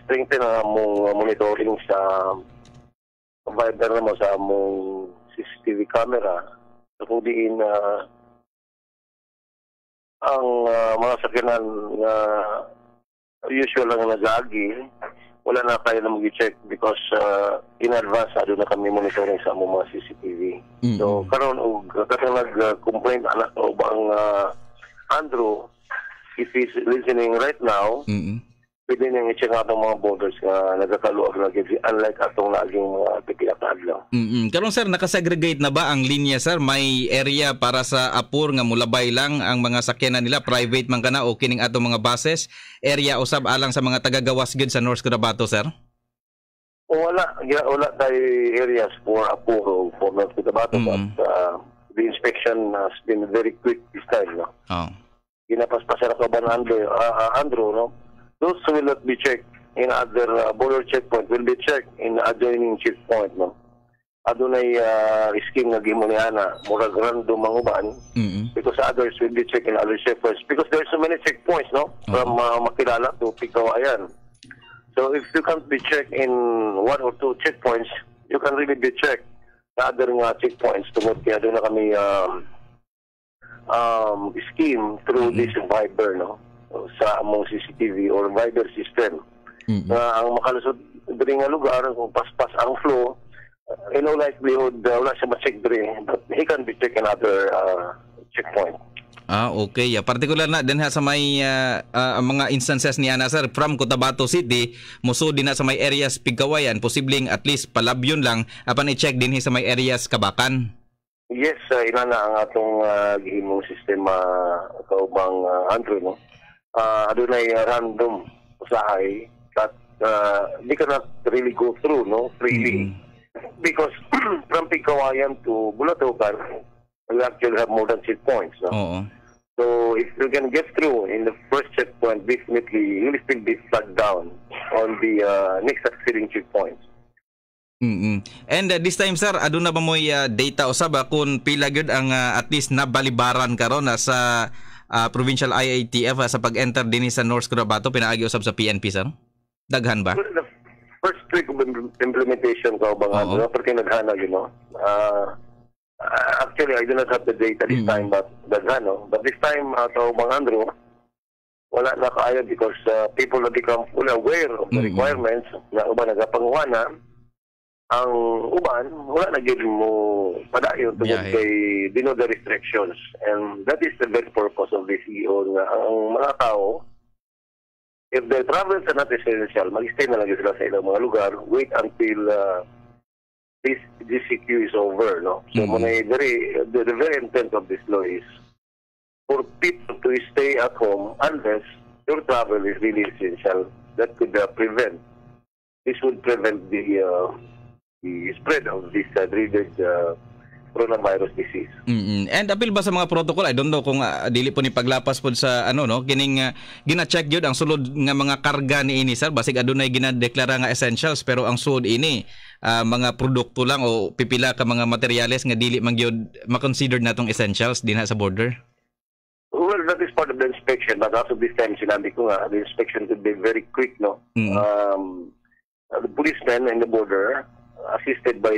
strengthen ang among uh, monitoring sa provider naman sa among CCTV camera kung diin na ang uh, mga sakyanan nga usual lang nag-agi wala na kayo na mag-check because uh, in advance ado na kami monitoring sa among mga CCTV. So karon og karon nag-complain anak o bang uh, Andrew if he's listening right now Mm. Pwede niyang i-check out ang mga borders nga nagkakaluag na gid unlike atong laging mga pipilakadlaw. Mm. Karon sir, nakasegregate na ba ang linya sir? May area para sa apur nga mulabay lang ang mga sakyanan nila, private man kana o kining atong mga buses, area usab alang sa mga tagagawas gid sa North Cotabato sir? O wala, wala tayo areas for Apuro for North Cotabato but uh, the inspection has been very quick this time. No? Oh. Ginapaspasa na ka ba na Andrew, uh, Andrew, no? Those will not be checked in other uh, border checkpoint will be checked in adjoining checkpoint. No? Adunay uh, scheme nga gimo ni ana murag random ang uban Mm. because others will be checked in other checkpoints because there's so many checkpoints no from uh, Makilala to Picawayan. So if you can't be checked in one or two checkpoints, you can really be checked sa other nga checkpoints tungod kaya doon na kami um, um, scheme through this Viber, no? Sa among CCTV or rider system nga ang makalusot diri nga lugar kung paspas ang flow uh, in all likelihood uh, wala siya ma-check diri but he can be check another uh, checkpoint Ah, okay. Yeah. Particular na din ha sa may ah, ah, mga instances ni Ana sir from Cotabato City, muso din na sa may areas Pigkawayan, posibleng at least palabyon lang apan i-check din sa may areas Kabakan. Yes, uh, ina na ang atong uh, gihimong sistema kaubang uh, Andrew no. Uh, adunay uh, random usahay that uh, di ka not really go through no freely because from Pigkawayan to Bulatugan we actually have more than checkpoints no. Oo. So if you can get through in the first checkpoint, definitely you will still be flagged down on the uh, next succeeding checkpoints. mm And uh, this time sir, aduna ba mo'y uh, data usab kung pila gyud ang uh, at least nabalibaran karon na sa uh, provincial IATF uh, sa pag-enter dinhi sa North Cotabato pinaagi usab sa PNP sir? Daghan ba? Well, the first week of im- implementation ko bang ano, no? Porque naghana, you know. Uh, uh, actually, I do not have the data this time, but naghano. But this time, uh, to bang Andrew, wala na kaayo because uh, people have become fully aware of the requirements na uban nagapanguwana ang uban wala na gyud mo padayon tungod Biyahe. kay dino the restrictions and that is the very purpose of this EO nga ang mga tao if their travels are not essential, mag-stay na lang sila sa ilang mga lugar, wait until uh, this GCQ is over, no? So, muna yung very, the, the very intent of this law is for people to stay at home unless your travel is really essential. That could uh, prevent, this would prevent the, uh, the spread of this uh, dreaded uh, coronavirus disease. mm And appeal ba sa mga protocol? I don't know kung ah, dili po ni paglapas po sa ano no, kining uh, gina-check gyud ang sulod nga mga karga ni ini sir basig adunay ginadeklara nga essentials pero ang sud ini ah, mga produkto lang o pipila ka mga materyales nga dili man gyud ma-considered natong essentials dinha sa border. Well, that is part of the inspection, but also this time, sinabi ko nga, the inspection could be very quick, no? Um, uh, the policemen in the border, assisted by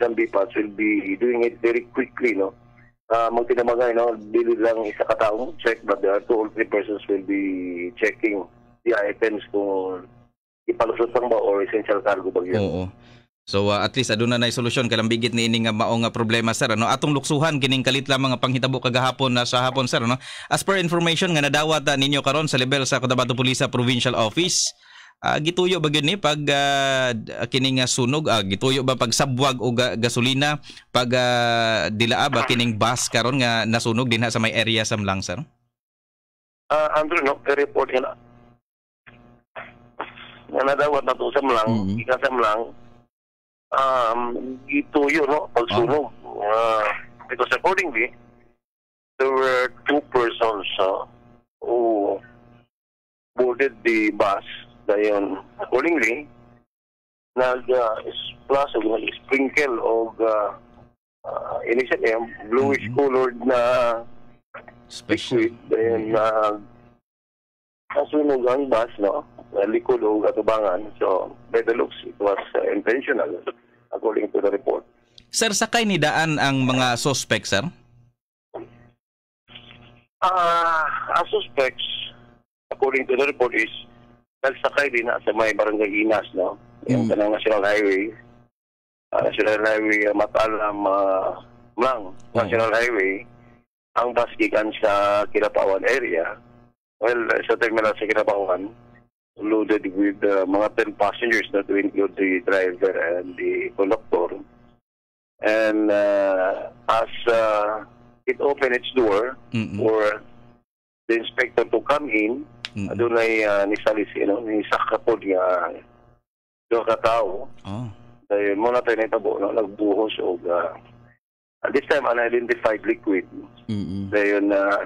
some BPATs, will be doing it very quickly, no? Uh, magtinamagay, no? Dili lang isa kataong check, but there are two or three persons will be checking the items kung ipalusot lang ba or essential cargo ba yun. Oo. So uh, at least aduna nay solusyon kalambigit ni ini nga mao nga problema sir ano atong luksuhan kining kalit lamang nga panghitabo kagahapon na sa hapon sir ano as per information nga nadawat ninyo karon sa level sa Cotabato Police Provincial Office ah, gituyo ba gyud ni pag ah, kining nga sunog ah, gituyo ba pag sabwag o ga- gasolina pag ah, dilaa ba kining bus karon nga nasunog dinha sa may area sam lang sir Uh, Andrew, no, report yan. Nga nadawat na to sa Mlang, ika sa Mlang, um, yun, no, pagsunog. Uh, because accordingly, there were two persons uh, who boarded the bus. Dayon, accordingly, nag uh, splash o nag-sprinkle o uh, uh, initially, ang bluish colored na liquid. Dayon, uh, nasunog ang bus, no? na likod o katubangan. So, by the looks, it was uh, intentional according to the report. Sir sakay ni daan ang mga suspect sir Ah, ang suspects, according to the report, is nagsakay din na sa may barangay Inas, no? Yung kanang National Highway. Ah, National Highway, uh, Matalam, uh, Mlang, National Highway. Ang bus gikan sa Kinapawan area. Well, uh, sa terminal sa Kinapawan, loaded with uh, mga 10 passengers na to include the driver and the conductor. And uh, as uh, it opened its door for the inspector to come in, doon ay uh, nisalis, you know, nisaka po niya doon ka tao. Oh. Dahil muna tayo naitabo, no, nagbuhos o uh, at this time, unidentified liquid. Dahil na, uh,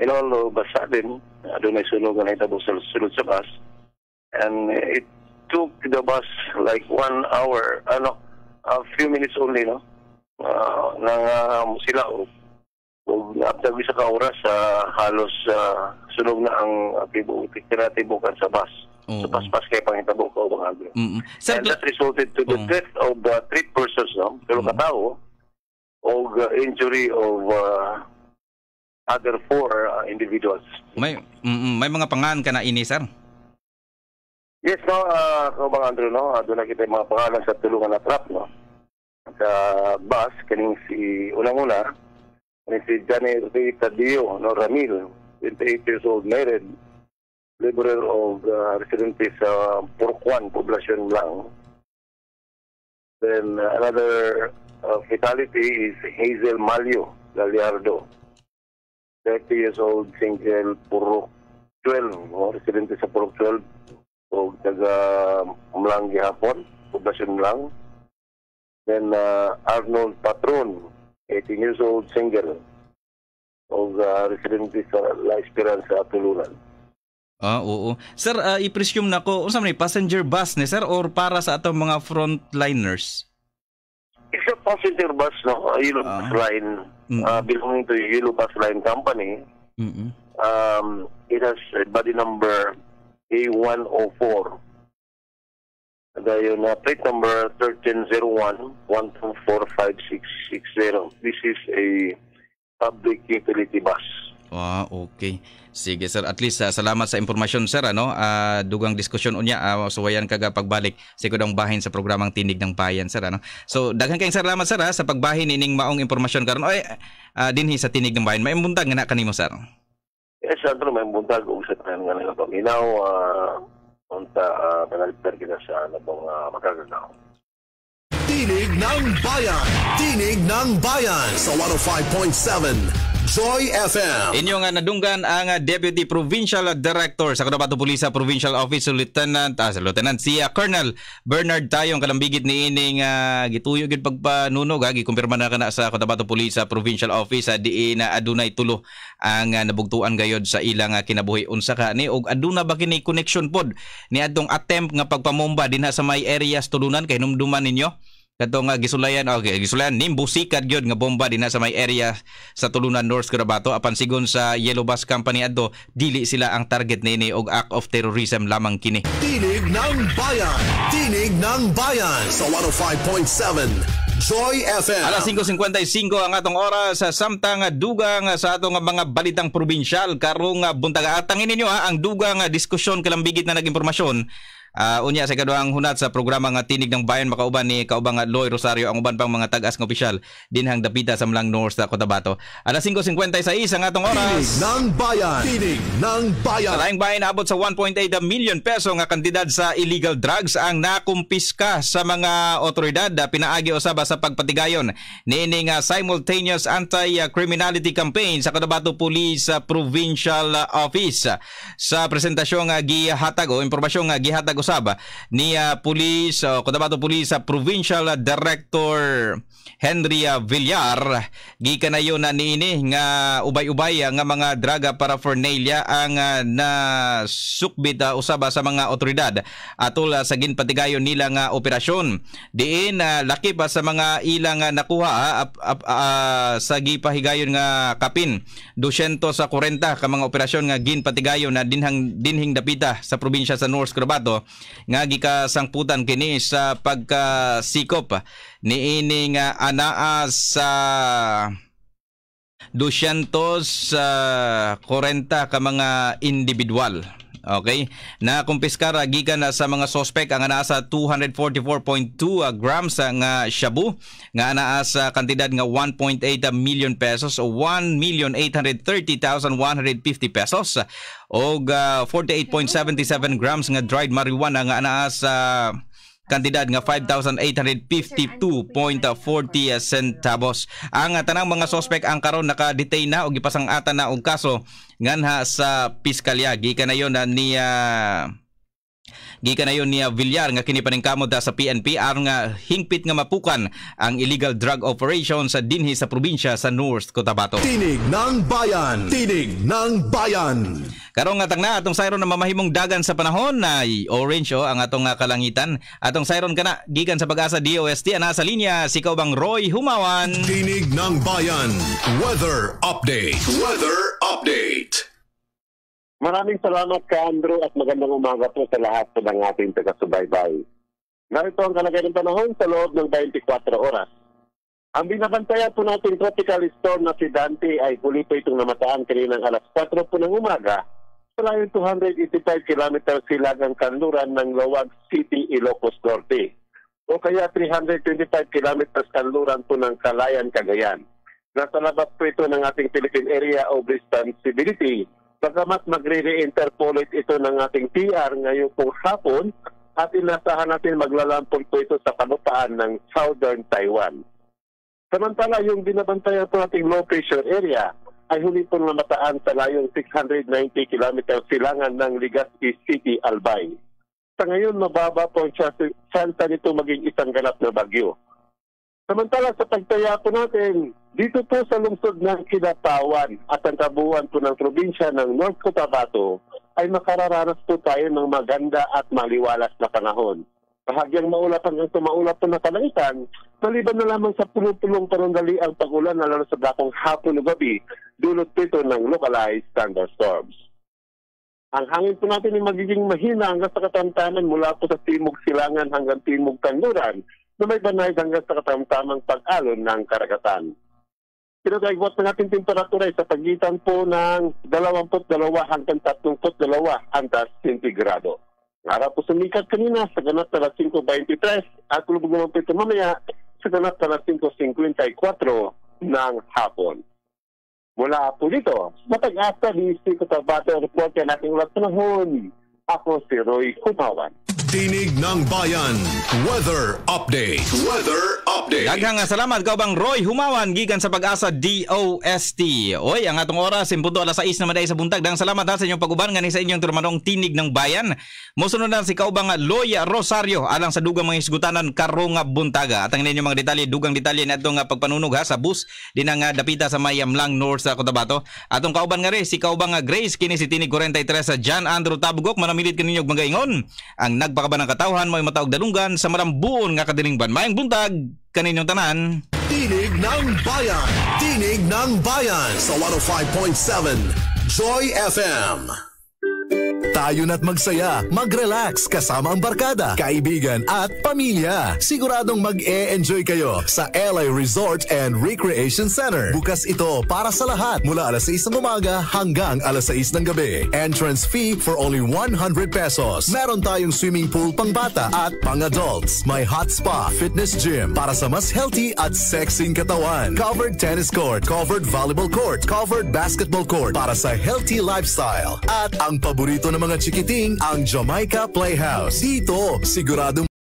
in all of a sudden, uh, doon ay sunog na naitabo sa sunod sa bus. And it took the bus like one hour, ano, a few minutes only, no? Uh, nang uh, sila, after sa ka oras, uh, halos uh, sunog na ang uh, tibo, tinatibukan sa bus. Sa paspas kay pangitabo ko, mga agro. Mm-mm. And that resulted to the death of uh, three persons, no? Pero katao, o uh, injury of uh, other four uh, individuals. May mm, mm, may mga pangan ka na ini sir. Yes, no, uh, ko bang Andrew, no? Uh, doon na kita yung mga pangalan sa tulungan na trap, no? Sa bus, kaning si unang-una, si Johnny Rita Dio, no, Ramil, 28 years old, married, laborer of uh, residente sa Purkwan, poblasyon lang. Then uh, another uh, fatality is Hazel Malio Galiardo, 30 years old, single, Purok 12, no, residente sa Purok 12, o taga Mlang gihapon, poblasyon Mlang. Then uh, Arnold Patron, 18 years old, single, o uh, residente sa La Esperanza, Tulunan. Ah, oo. Sir, uh, i-presume na ko, unsa man ni passenger bus ni sir or para sa atong mga frontliners? It's a passenger bus, no? A Yellow Bus Line, uh, belonging to Yellow Bus Line Company. Mm-mm. Um, it has a body number A104. Gayon na plate number 1301-1245660. This is a public utility bus. Ah, okay. Sige sir, at least ah, salamat sa impormasyon sir ano. Ah, dugang diskusyon unya uh, suwayan kaga pagbalik sa kudang bahin sa programang Tinig ng Bayan sir ano. So daghan kayong salamat sir ha, sa pagbahin ining maong impormasyon karon oy ah, dinhi sa Tinig ng Bayan. May buntag nga na kanimo sir. Yes, Sandro, may buntag kung sa tayo nga nila paminaw. Uh, unta, uh, panalipter kita sa nabong uh, makagagaw. Tinig ng Bayan. Tinig ng Bayan sa 105.7 Joy FM. Inyo nga nadunggan ang ah, Deputy Provincial Director sa Cotabato Police Provincial Office Lieutenant ah, sa Lieutenant si ah, Colonel Bernard Tayong kalambigit ni ining uh, gituyo gid pagpanunog ha gikumpirma na kana sa Cotabato Police Provincial Office uh, diin na adunay tulo ang uh, nabugtuan gayod sa ilang uh, kinabuhi unsa ka ni og aduna ba kini connection pod ni adtong attempt nga pagpamomba dinha sa may areas tulunan kay numduman ninyo Kato nga gisulayan okay gisulayan nimbusikat gyud nga bomba dinha sa may area sa Tulunan North Cotabato apan sigon sa Yellow Bus Company adto dili sila ang target nini og act of terrorism lamang kini. Tinig ng Bayan. Tinig ng Bayan sa 105.7 Joy FM. Alas 5.55 ang atong oras sa samtang dugang sa atong mga balitang probinsyal karong buntaga. Atangin ninyo ha, ang dugang diskusyon kalambigit na nag-impormasyon Uh, unya sa kaduhang hunat sa programa nga Tinig ng Bayan makauban ni kaubang nga Loy Rosario ang uban pang mga tag-as nga opisyal dinhang dapita sa Mlang North sa Cotabato. Alas 5:56 ang atong oras. Tinig ng Bayan. Tinig ng Bayan. Sa laing bayan abot sa 1.8 milyon peso nga kantidad sa illegal drugs ang nakumpiska sa mga otoridad pinaagi usaba sa pagpatigayon niini nga simultaneous anti-criminality campaign sa Cotabato Police Provincial Office. Sa presentasyon nga gihatag o impormasyon nga gihatag usab ni uh, Police uh, Cotabato Police uh, Provincial Director Henry uh, Villar. Gikanayo na niini nga ubay-ubay uh, nga mga draga paraphernalia ang uh, na sukbit uh, usaba sa mga otoridad. Atol uh, sa ginpatigayon nila nga operasyon. Diin uh, laki pa sa mga ilang uh, nakuha uh, ap, uh, sa gipahigayon nga kapin. 200 sa 40 ka mga operasyon nga ginpatigayon na dinhang dinhing dapita sa probinsya sa North Cotabato nga gikasangputan kini sa pagkasikop ni ining uh, anaa sa 240 ka mga individual. Okay? Na kumpiskara gikan na sa mga sospek ang anaa sa 244.2 grams nga shabu nga anaa sa kantidad nga 1.8 million pesos o 1,830,150 pesos og uh, 48.77 grams nga dried marijuana nga anaa sa kantidad nga 5,852.40 centavos. Ang tanang mga sospek ang karon naka-detain na o gipasang-atan na og kaso nganha sa piskalya gikan na yon ni uh, Gikan na yon niya Villar nga kini paningkamot sa PNP aron nga hingpit nga mapukan ang illegal drug operation sa dinhi sa probinsya sa North Cotabato. Tinig ng Bayan. Tinig ng Bayan. Karong nga tangna atong sayron na mamahimong dagan sa panahon na orange oh, ang atong nga kalangitan. Atong sayron kana gikan sa pag-asa DOST ana sa linya si bang Roy Humawan. Tinig ng Bayan. Weather update. Weather update. Maraming salamat ka, Andrew, at magandang umaga po sa lahat po ng ating taga-subaybay. Narito ang kalagay ng panahon sa loob ng 24 oras. Ang binabantayan po natin tropical storm na si Dante ay huli po itong namataan kaninang alas 4 po ng umaga sa layo 285 km silagang kanluran ng Lawag City, Ilocos Norte o kaya 325 km kanluran po ng Kalayan, Cagayan. Nasa labas po ito ng ating Philippine Area of Responsibility bagamat magre-re-enter po ulit ito ng ating PR ngayong pong hapon at inasahan natin maglalampon po ito sa kalupaan ng Southern Taiwan. Samantala, yung binabantayan po nating low pressure area ay huli po namataan sa layong 690 km silangan ng Legazpi City, Albay. Sa ngayon, mababa po ang tsansa nito maging isang ganap na bagyo. Samantala sa pagtaya po natin, dito po sa lungsod ng Kidapawan at ang kabuuan po ng probinsya ng North Cotabato ay makararanas po tayo ng maganda at maliwalas na panahon bahagyang maulap hanggang tumaulap po na kalangitan, maliban na lamang sa pulong-pulong parandali ang pagulan na lalo sa dakong hapon o gabi, dulot ito ng localized thunderstorms. Ang hangin po natin ay magiging mahina hanggang sa katamtaman mula po sa timog silangan hanggang timog kanluran na may banay hanggang sa katamtamang pag-alon ng karagatan. Pinagagwat ng ating temperatura ay sa pagitan po ng 22 hanggang 32 antas sentigrado. Araw po sumikat kanina sa ganap na 5.23 at lubog naman po ito mamaya sa ganap na 5.54 ng hapon. Mula po dito, matag-asa di Siko Tabato report yan ating ulat panahon. Ako si Roy Kumawan. Tinig ng Bayan. Weather Update. Weather Update. Daghang salamat ka bang Roy Humawan gikan sa pag-asa DOST. Oy, ang atong oras impunto alas 6 na maday sa buntag. Dang salamat ha sa inyong paguban ngani sa inyong turmanong Tinig ng Bayan. Mosunod na si kaubang Loya Rosario alang sa dugang mga isgutanan karong buntaga. At ang ninyo mga detalye, dugang detalye na itong pagpanunog ha sa bus din nga dapita sa Mayamlang North sa Cotabato. Atong kauban nga rin si kaubang Grace kini si Tinig 43 sa John Andrew Tabugok manamilit kaninyo mga ingon. Ang nagpakaban ng katawhan mo matawag dalunggan sa marambuon nga kadilingban. Mayang buntag kaninyong tanan. Tinig ng Bayan. Tinig ng Bayan sa 105.7 Joy FM. Tayo na't magsaya, mag-relax kasama ang barkada, kaibigan at pamilya. Siguradong mag-e-enjoy kayo sa LA Resort and Recreation Center. Bukas ito para sa lahat mula alas 6 ng umaga hanggang alas 6 ng gabi. Entrance fee for only 100 pesos. Meron tayong swimming pool pang bata at pang adults. May hot spa, fitness gym para sa mas healthy at sexing katawan. Covered tennis court, covered volleyball court, covered basketball court para sa healthy lifestyle. At ang paborito ng mga chikiting, ang Jamaica Playhouse. Dito, siguradong